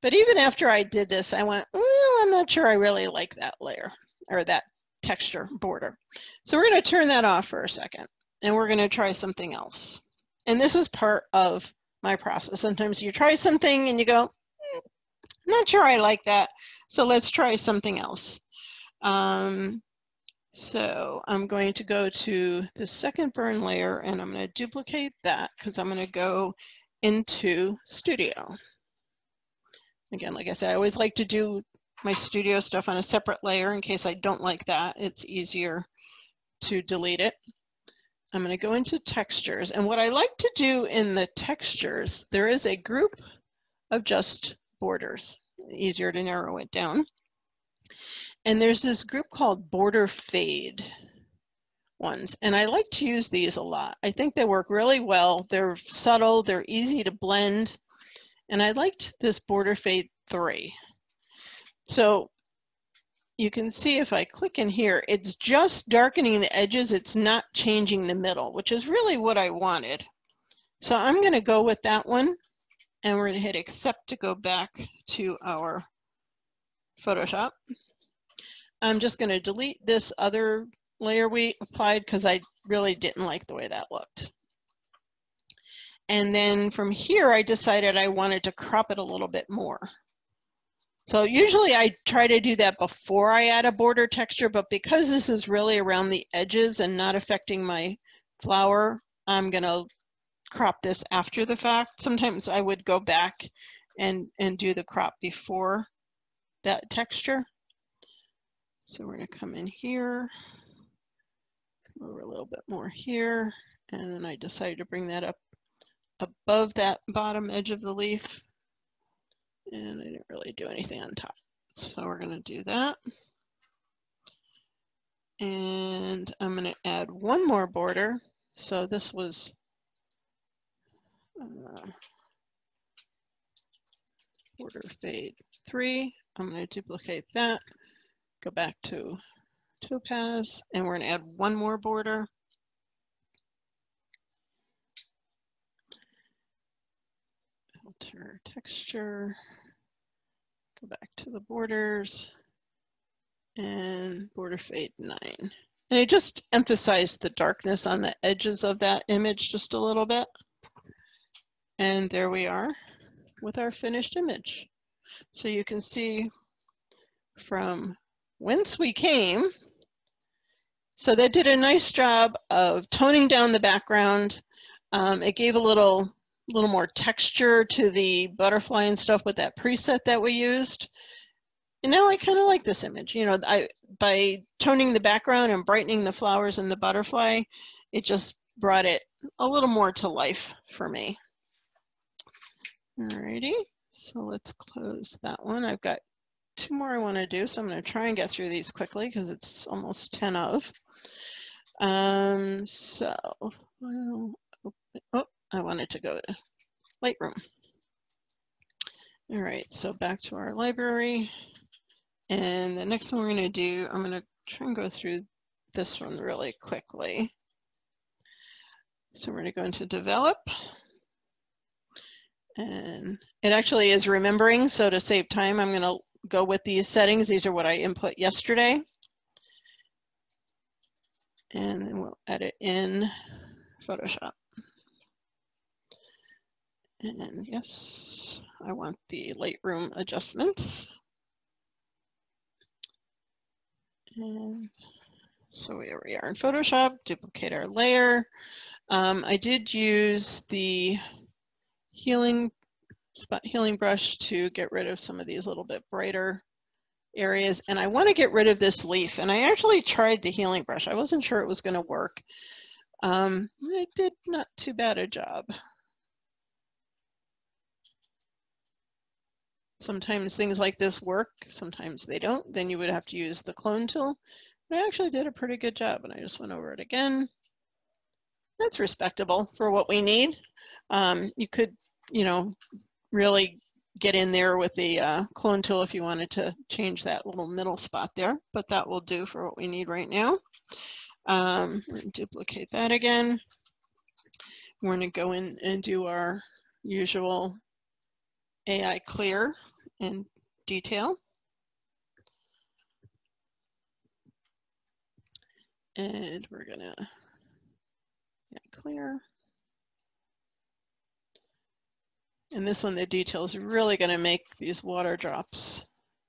But even after I did this, I went, well, I'm not sure I really like that layer or that texture border. So we're going to turn that off for a second and we're going to try something else. And this is part of my process. Sometimes you try something and you go, mm, not sure I like that. So let's try something else. Um, so I'm going to go to the second burn layer and I'm going to duplicate that because I'm going to go into Studio. Again, like I said, I always like to do my studio stuff on a separate layer in case I don't like that. It's easier to delete it. I'm going to go into textures. And what I like to do in the textures, there is a group of just borders, easier to narrow it down. And there's this group called border fade ones. And I like to use these a lot. I think they work really well. They're subtle, they're easy to blend. And I liked this border fade three. So you can see if I click in here, it's just darkening the edges. It's not changing the middle, which is really what I wanted. So I'm going to go with that one and we're going to hit accept to go back to our Photoshop. I'm just going to delete this other layer we applied because I really didn't like the way that looked. And then from here, I decided I wanted to crop it a little bit more. So usually I try to do that before I add a border texture, but because this is really around the edges and not affecting my flower, I'm gonna crop this after the fact. Sometimes I would go back and, and do the crop before that texture. So we're gonna come in here, come over a little bit more here, and then I decided to bring that up above that bottom edge of the leaf and I didn't really do anything on top. So we're going to do that. And I'm going to add one more border. So this was uh, border fade three. I'm going to duplicate that, go back to topaz, and we're going to add one more border. Texture. Go back to the borders and border fade nine. And I just emphasized the darkness on the edges of that image just a little bit. And there we are with our finished image. So you can see from whence we came. So that did a nice job of toning down the background. Um, it gave a little a little more texture to the butterfly and stuff with that preset that we used. And now I kind of like this image. You know, I by toning the background and brightening the flowers and the butterfly, it just brought it a little more to life for me. Alrighty, so let's close that one. I've got two more I want to do, so I'm going to try and get through these quickly because it's almost 10 of. Um, so, well, oh, I wanted to go to Lightroom. All right, so back to our library. And the next one we're gonna do, I'm gonna try and go through this one really quickly. So we're gonna go into develop. And it actually is remembering, so to save time, I'm gonna go with these settings. These are what I input yesterday. And then we'll edit in Photoshop. And yes, I want the Lightroom adjustments. And so here we are in Photoshop, duplicate our layer. Um, I did use the healing spot healing brush to get rid of some of these little bit brighter areas and I want to get rid of this leaf. And I actually tried the healing brush. I wasn't sure it was going to work. Um, it did not too bad a job. Sometimes things like this work, sometimes they don't. Then you would have to use the clone tool. But I actually did a pretty good job and I just went over it again. That's respectable for what we need. Um, you could, you know, really get in there with the uh, clone tool if you wanted to change that little middle spot there, but that will do for what we need right now. Um, duplicate that again. We're gonna go in and do our usual AI clear in detail. And we're gonna yeah, clear. And this one, the detail is really gonna make these water drops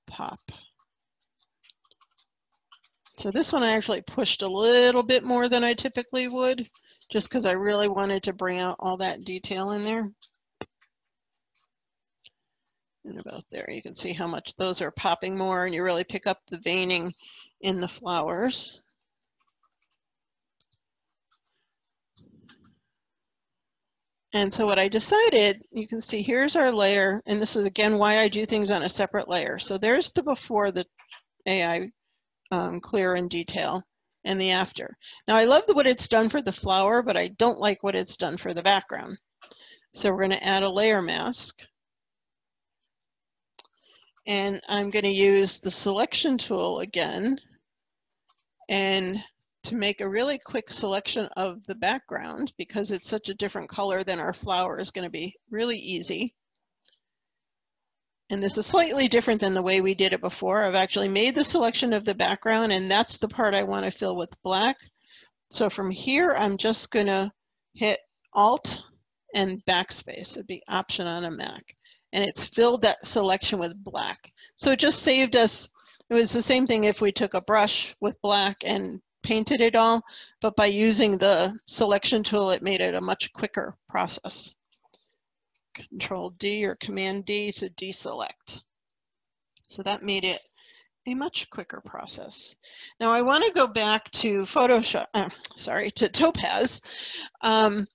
pop. So this one I actually pushed a little bit more than I typically would, just because I really wanted to bring out all that detail in there. And about there, you can see how much those are popping more and you really pick up the veining in the flowers. And so what I decided, you can see here's our layer, and this is again why I do things on a separate layer. So there's the before the AI um, clear and detail and the after. Now I love what it's done for the flower, but I don't like what it's done for the background. So we're gonna add a layer mask. And I'm going to use the selection tool again and to make a really quick selection of the background because it's such a different color than our flower is going to be really easy. And this is slightly different than the way we did it before. I've actually made the selection of the background and that's the part I want to fill with black. So from here, I'm just going to hit Alt and backspace. It'd be Option on a Mac and it's filled that selection with black. So it just saved us, it was the same thing if we took a brush with black and painted it all, but by using the selection tool, it made it a much quicker process. Control D or Command D to deselect. So that made it a much quicker process. Now I want to go back to Photoshop, uh, sorry, to Topaz. Um,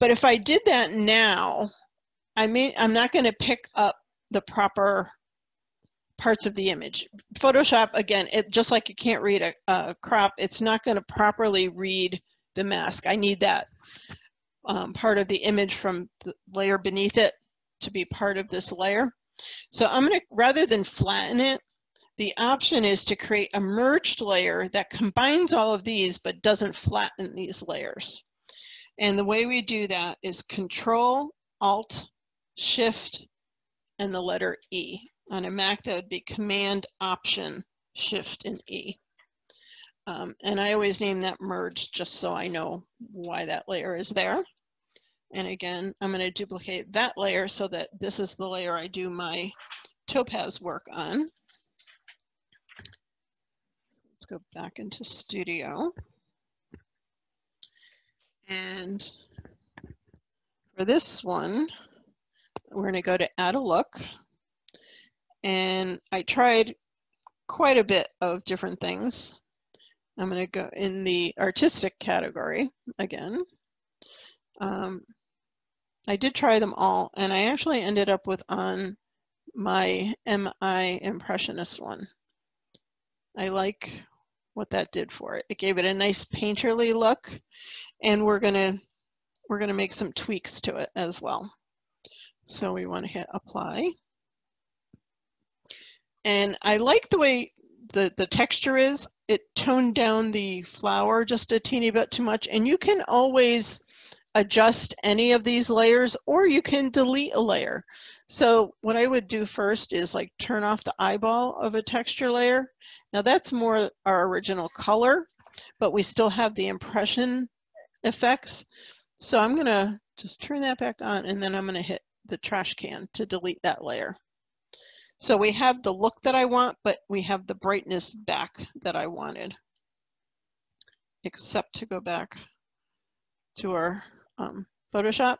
but if I did that now, I mean, I'm not going to pick up the proper parts of the image. Photoshop, again, it just like you can't read a, a crop, it's not going to properly read the mask. I need that um, part of the image from the layer beneath it to be part of this layer. So I'm going to, rather than flatten it, the option is to create a merged layer that combines all of these but doesn't flatten these layers. And the way we do that is Control Alt Shift, and the letter E. On a Mac, that would be Command, Option, Shift, and E. Um, and I always name that merge just so I know why that layer is there. And again, I'm going to duplicate that layer so that this is the layer I do my topaz work on. Let's go back into Studio. And for this one, we're going to go to add a look. And I tried quite a bit of different things. I'm going to go in the artistic category again. Um, I did try them all, and I actually ended up with on my MI Impressionist one. I like what that did for it. It gave it a nice painterly look, and we're gonna we're gonna make some tweaks to it as well. So we want to hit apply. And I like the way the, the texture is. It toned down the flower just a teeny bit too much. And you can always adjust any of these layers or you can delete a layer. So what I would do first is like turn off the eyeball of a texture layer. Now that's more our original color, but we still have the impression effects. So I'm gonna just turn that back on and then I'm gonna hit the trash can to delete that layer. So we have the look that I want, but we have the brightness back that I wanted, except to go back to our um, Photoshop.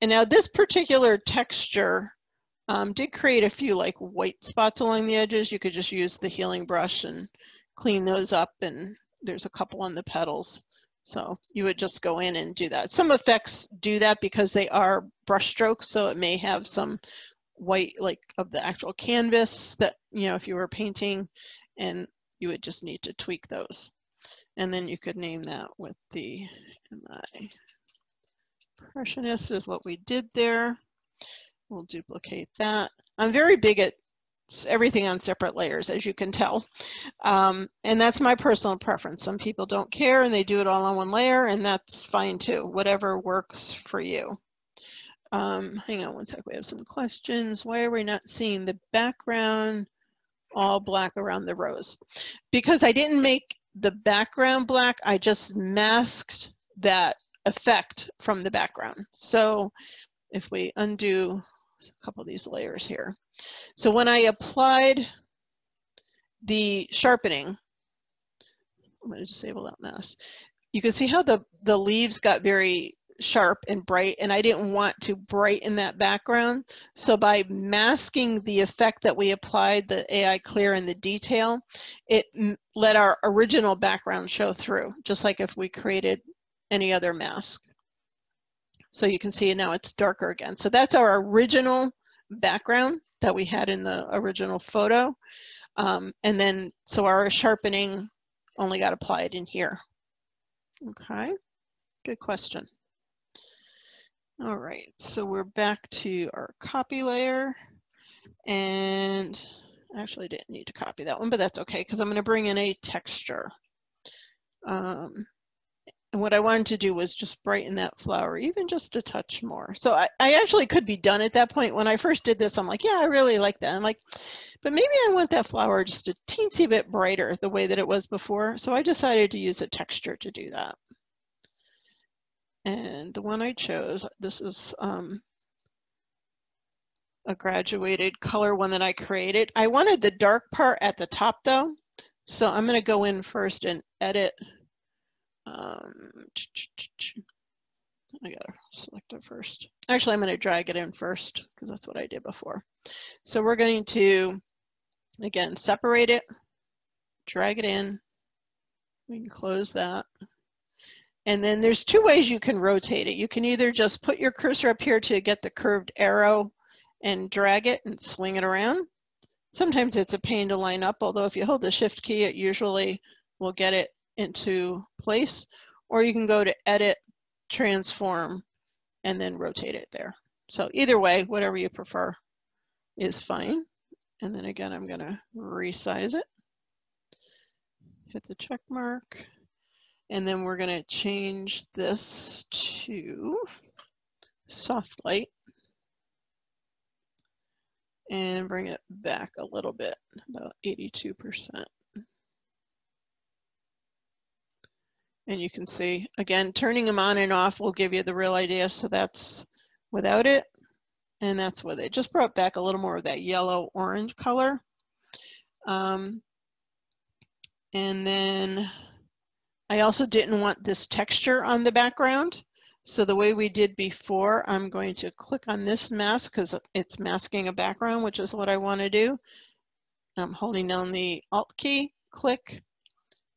And now this particular texture Um, did create a few like white spots along the edges. You could just use the healing brush and clean those up and there's a couple on the petals. So you would just go in and do that. Some effects do that because they are brush strokes, so it may have some white like of the actual canvas that, you know, if you were painting and you would just need to tweak those. And then you could name that with the MI impressionist is what we did there. We'll duplicate that. I'm very big at everything on separate layers, as you can tell. Um, and that's my personal preference. Some people don't care and they do it all on one layer, and that's fine too, whatever works for you. Um, hang on one sec, we have some questions. Why are we not seeing the background all black around the rose? Because I didn't make the background black, I just masked that effect from the background. So if we undo a couple of these layers here. So when I applied the sharpening, I'm going to disable that mask. You can see how the, the leaves got very sharp and bright and I didn't want to brighten that background. So by masking the effect that we applied, the AI clear and the detail, it let our original background show through, just like if we created any other mask. So you can see now it's darker again. So that's our original background that we had in the original photo. Um, and then, so our sharpening only got applied in here. Okay, good question. All right, so we're back to our copy layer and actually didn't need to copy that one, but that's okay because I'm going to bring in a texture. Um, and what I wanted to do was just brighten that flower even just a touch more. So I, I actually could be done at that point. When I first did this, I'm like, yeah, I really like that. I'm like, but maybe I want that flower just a teensy bit brighter the way that it was before. So I decided to use a texture to do that. And the one I chose, this is um, a graduated color one that I created. I wanted the dark part at the top though. So I'm gonna go in first and edit um, I gotta select it first. Actually, I'm gonna drag it in first because that's what I did before. So we're going to, again, separate it, drag it in. We can close that. And then there's two ways you can rotate it. You can either just put your cursor up here to get the curved arrow and drag it and swing it around. Sometimes it's a pain to line up, although if you hold the shift key, it usually will get it into place, or you can go to edit, transform, and then rotate it there. So either way, whatever you prefer is fine. And then again, I'm gonna resize it. Hit the check mark. And then we're gonna change this to soft light and bring it back a little bit, about 82%. And you can see, again, turning them on and off will give you the real idea. So that's without it, and that's with it. Just brought back a little more of that yellow orange color. Um, and then I also didn't want this texture on the background. So the way we did before, I'm going to click on this mask because it's masking a background, which is what I want to do. I'm holding down the Alt key, click,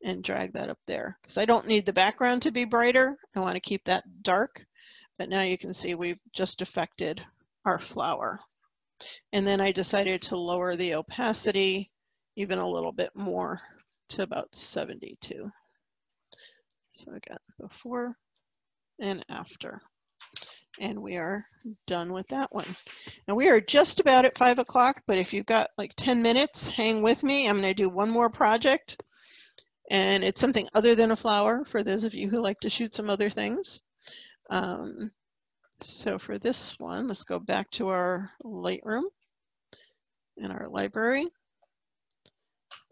and drag that up there because I don't need the background to be brighter. I want to keep that dark, but now you can see we've just affected our flower. And then I decided to lower the opacity even a little bit more to about 72. So I got before and after. And we are done with that one. And we are just about at five o'clock, but if you've got like 10 minutes, hang with me. I'm gonna do one more project and it's something other than a flower for those of you who like to shoot some other things. Um, so for this one, let's go back to our Lightroom in our library.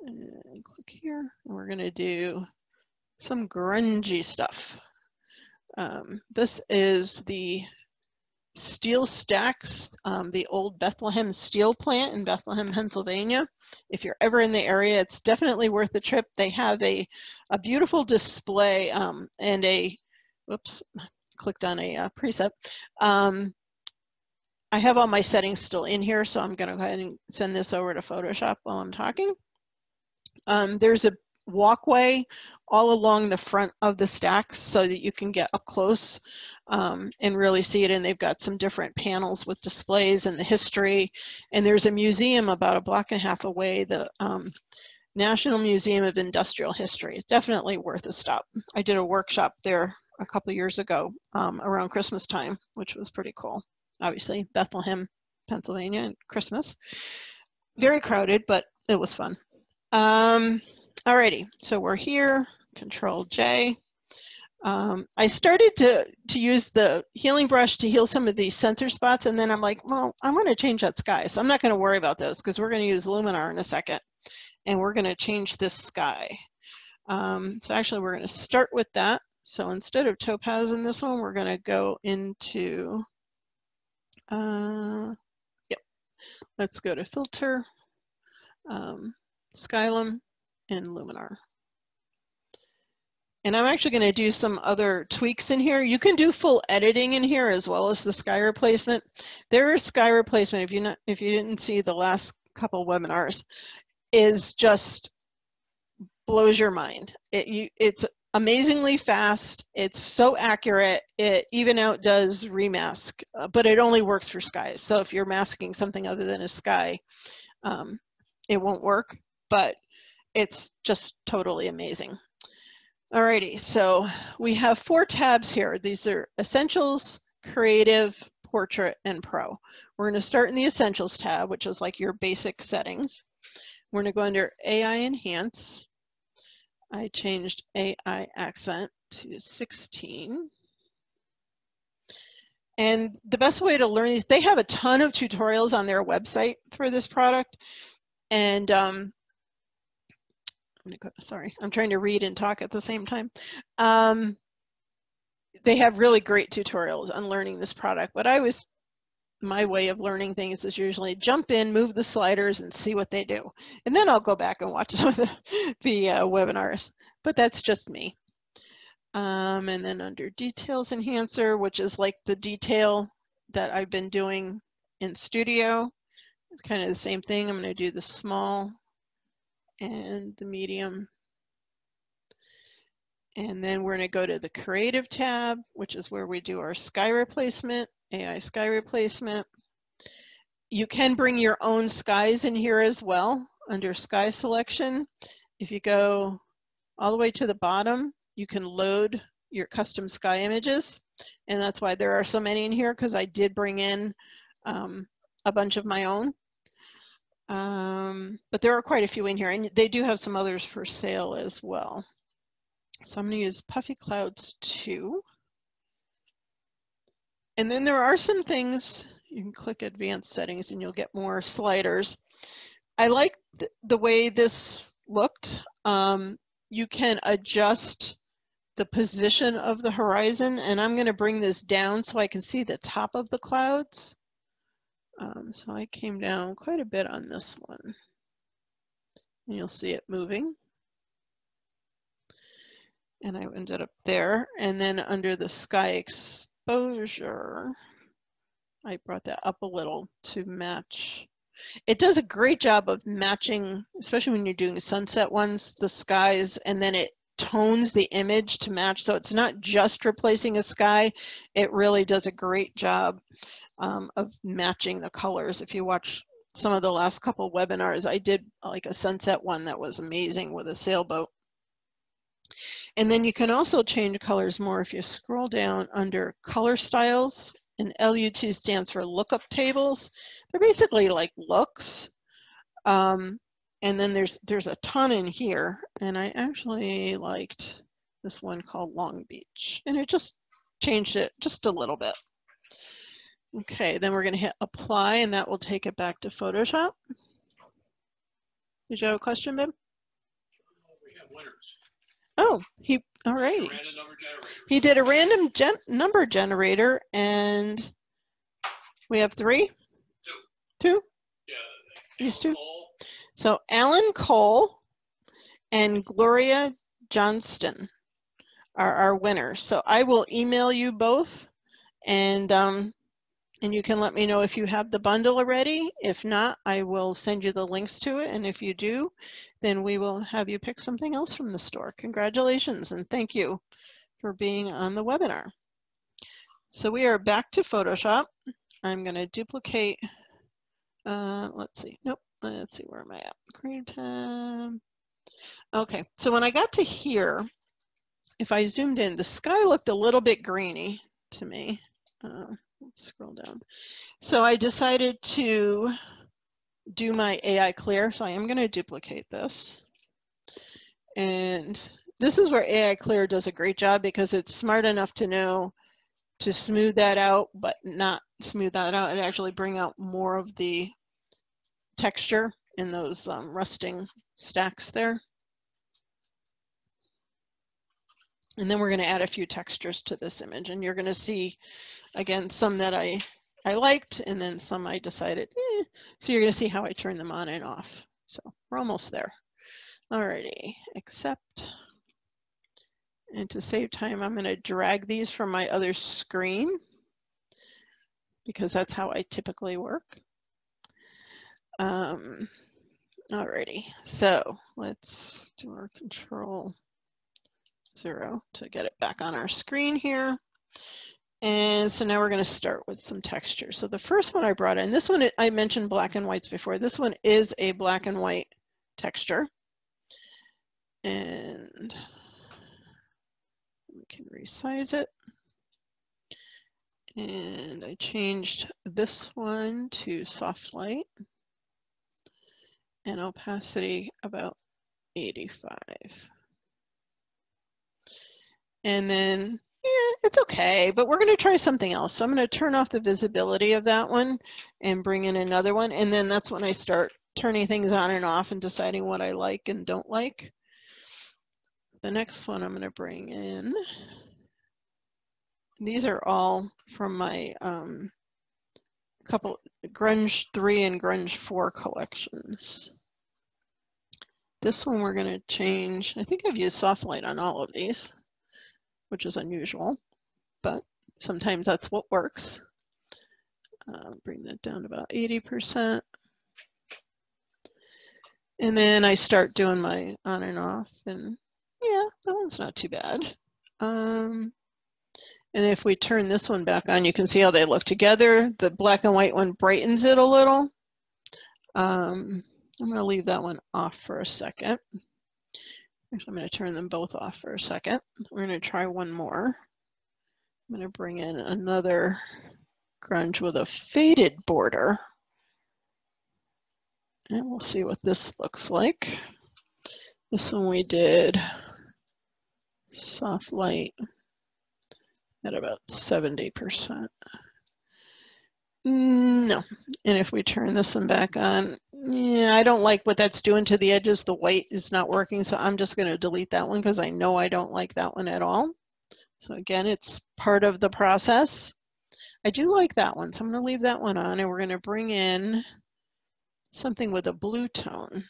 And click here, and we're gonna do some grungy stuff. Um, this is the steel stacks, um, the old Bethlehem steel plant in Bethlehem, Pennsylvania. If you're ever in the area, it's definitely worth the trip. They have a, a beautiful display um, and a, whoops, clicked on a uh, preset. Um, I have all my settings still in here, so I'm gonna go ahead and send this over to Photoshop while I'm talking. Um, there's a walkway all along the front of the stacks so that you can get up close um, and really see it. And they've got some different panels with displays and the history. And there's a museum about a block and a half away, the um, National Museum of Industrial History. It's definitely worth a stop. I did a workshop there a couple years ago um, around Christmas time, which was pretty cool. Obviously, Bethlehem, Pennsylvania, and Christmas. Very crowded, but it was fun. Um, alrighty, so we're here, Control J. Um, I started to, to use the healing brush to heal some of these center spots, and then I'm like, well, I'm going to change that sky. So I'm not going to worry about those because we're going to use Luminar in a second, and we're going to change this sky. Um, so actually, we're going to start with that. So instead of topaz in this one, we're going to go into, uh, yep, let's go to filter, um, Skylum, and Luminar. And I'm actually going to do some other tweaks in here. You can do full editing in here as well as the sky replacement. There is sky replacement, if you not, if you didn't see the last couple webinars, is just blows your mind. It, you, it's amazingly fast. It's so accurate. It even outdoes remask, uh, but it only works for sky. So if you're masking something other than a sky, um, it won't work, but it's just totally amazing. Alrighty, so we have four tabs here. These are Essentials, Creative, Portrait, and Pro. We're going to start in the Essentials tab, which is like your basic settings. We're going to go under AI Enhance. I changed AI Accent to 16. And the best way to learn these, they have a ton of tutorials on their website for this product. And um, I'm go, sorry, I'm trying to read and talk at the same time. Um, they have really great tutorials on learning this product, but I was, my way of learning things is usually jump in, move the sliders and see what they do. And then I'll go back and watch some of the, the uh, webinars, but that's just me. Um, and then under details enhancer, which is like the detail that I've been doing in studio. It's kind of the same thing. I'm going to do the small and the medium. And then we're going to go to the creative tab, which is where we do our sky replacement, AI sky replacement. You can bring your own skies in here as well under sky selection. If you go all the way to the bottom, you can load your custom sky images. And that's why there are so many in here because I did bring in um, a bunch of my own. Um, but there are quite a few in here and they do have some others for sale as well. So I'm going to use Puffy Clouds 2. And then there are some things, you can click advanced settings and you'll get more sliders. I like th the way this looked. Um, you can adjust the position of the horizon and I'm going to bring this down so I can see the top of the clouds. Um, so I came down quite a bit on this one. And you'll see it moving. And I ended up there. And then under the sky exposure, I brought that up a little to match. It does a great job of matching, especially when you're doing sunset ones, the skies, and then it tones the image to match. So it's not just replacing a sky, it really does a great job um, of matching the colors. If you watch some of the last couple webinars, I did like a sunset one that was amazing with a sailboat. And then you can also change colors more if you scroll down under color styles and LUT stands for lookup tables. They're basically like looks. Um, and then there's there's a ton in here and I actually liked this one called Long Beach and it just changed it just a little bit. Okay, then we're going to hit apply and that will take it back to Photoshop. Did you have a question, Bib? We have winners. Oh, he, all righty. He did a random gen number generator and we have three? Two. Two? Yeah. These two? Cole, So Alan Cole and Gloria Johnston are our winners. So I will email you both and um, And you can let me know if you have the bundle already. If not, I will send you the links to it. And if you do, then we will have you pick something else from the store. Congratulations and thank you for being on the webinar. So we are back to Photoshop. I'm going to duplicate, uh, let's see, nope, let's see, where am I at? Create tab. Okay, so when I got to here, if I zoomed in, the sky looked a little bit grainy to me. Uh, let's scroll down. So I decided to do my AI clear. So I am going to duplicate this. And this is where AI clear does a great job because it's smart enough to know to smooth that out, but not smooth that out and actually bring out more of the texture in those um, rusting stacks there. And then we're going to add a few textures to this image and you're going to see again some that I I liked and then some I decided eh. so you're going to see how I turn them on and off. So we're almost there. Alrighty, accept. And to save time, I'm going to drag these from my other screen because that's how I typically work. Um, alrighty, so let's do our control zero to get it back on our screen here. And so now we're going to start with some texture. So the first one I brought in, this one I mentioned black and whites before. This one is a black and white texture. And we can resize it. And I changed this one to soft light and opacity about 85. And then, yeah, it's okay, but we're going to try something else. So I'm going to turn off the visibility of that one and bring in another one. And then that's when I start turning things on and off and deciding what I like and don't like. The next one I'm going to bring in, these are all from my um, couple Grunge 3 and Grunge 4 collections. This one we're going to change. I think I've used soft light on all of these which is unusual, but sometimes that's what works. Uh, bring that down to about 80%. And then I start doing my on and off and yeah, that one's not too bad. Um, and if we turn this one back on, you can see how they look together. The black and white one brightens it a little. Um, I'm gonna leave that one off for a second. Actually, I'm going to turn them both off for a second. We're going to try one more. I'm going to bring in another grunge with a faded border. And we'll see what this looks like. This one we did soft light at about 70%. Mm, no. And if we turn this one back on, yeah, I don't like what that's doing to the edges. The white is not working, so I'm just going to delete that one because I know I don't like that one at all. So again, it's part of the process. I do like that one, so I'm going to leave that one on, and we're going to bring in something with a blue tone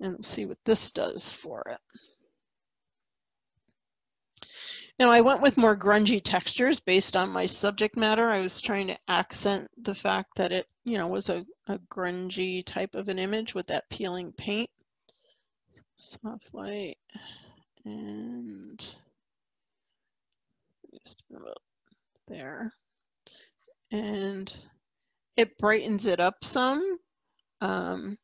and see what this does for it. Now I went with more grungy textures based on my subject matter. I was trying to accent the fact that it, you know, was a, a grungy type of an image with that peeling paint. Soft white and just about there. And it brightens it up some. Um,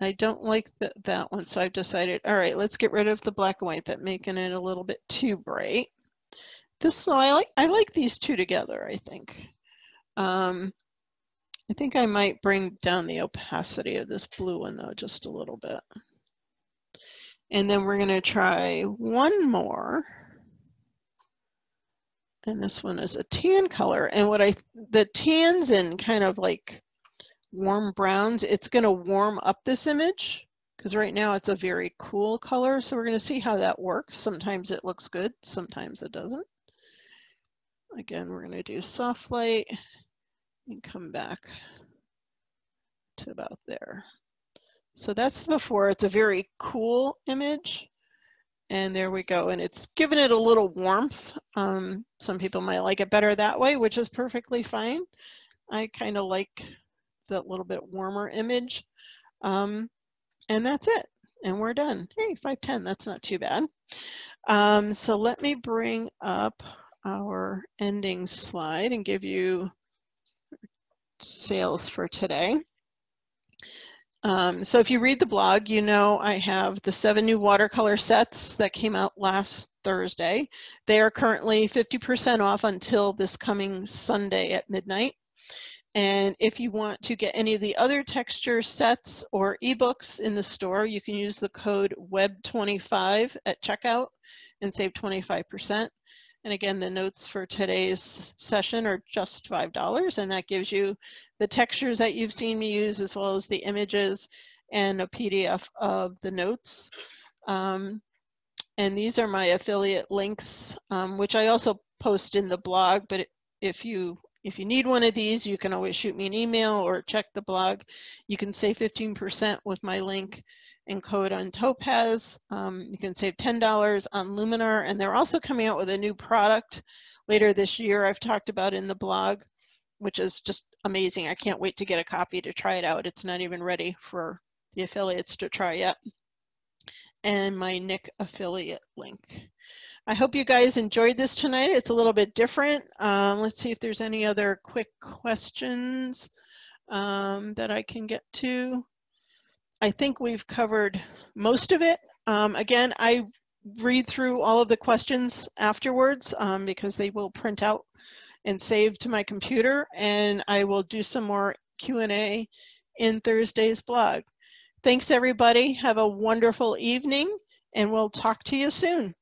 I don't like that one, so I've decided, all right, let's get rid of the black and white, that making it a little bit too bright. This one, I like, I like these two together, I think. Um, I think I might bring down the opacity of this blue one though, just a little bit. And then we're gonna try one more. And this one is a tan color. And what I, the tans and kind of like warm browns, it's going to warm up this image because right now it's a very cool color. So we're going to see how that works. Sometimes it looks good, sometimes it doesn't. Again, we're going to do soft light and come back to about there. So that's before. It's a very cool image. And there we go. And it's given it a little warmth. Um, some people might like it better that way, which is perfectly fine. I kind of like that little bit warmer image. Um, and that's it. And we're done. Hey, 510, that's not too bad. Um, so let me bring up our ending slide and give you sales for today. Um, so if you read the blog, you know I have the seven new watercolor sets that came out last Thursday. They are currently 50% off until this coming Sunday at midnight. And if you want to get any of the other texture sets or ebooks in the store, you can use the code WEB25 at checkout and save 25%. And again, the notes for today's session are just $5, and that gives you the textures that you've seen me use, as well as the images and a PDF of the notes. Um, and these are my affiliate links, um, which I also post in the blog, but if you if you need one of these, you can always shoot me an email or check the blog. You can save 15% with my link and code on Topaz. Um, you can save $10 on Luminar, and they're also coming out with a new product later this year I've talked about in the blog, which is just amazing. I can't wait to get a copy to try it out. It's not even ready for the affiliates to try yet. And my Nik affiliate link. I hope you guys enjoyed this tonight. It's a little bit different. Um, let's see if there's any other quick questions um, that I can get to. I think we've covered most of it. Um, again, I read through all of the questions afterwards um, because they will print out and save to my computer and I will do some more Q&A in Thursday's blog. Thanks everybody. Have a wonderful evening and we'll talk to you soon.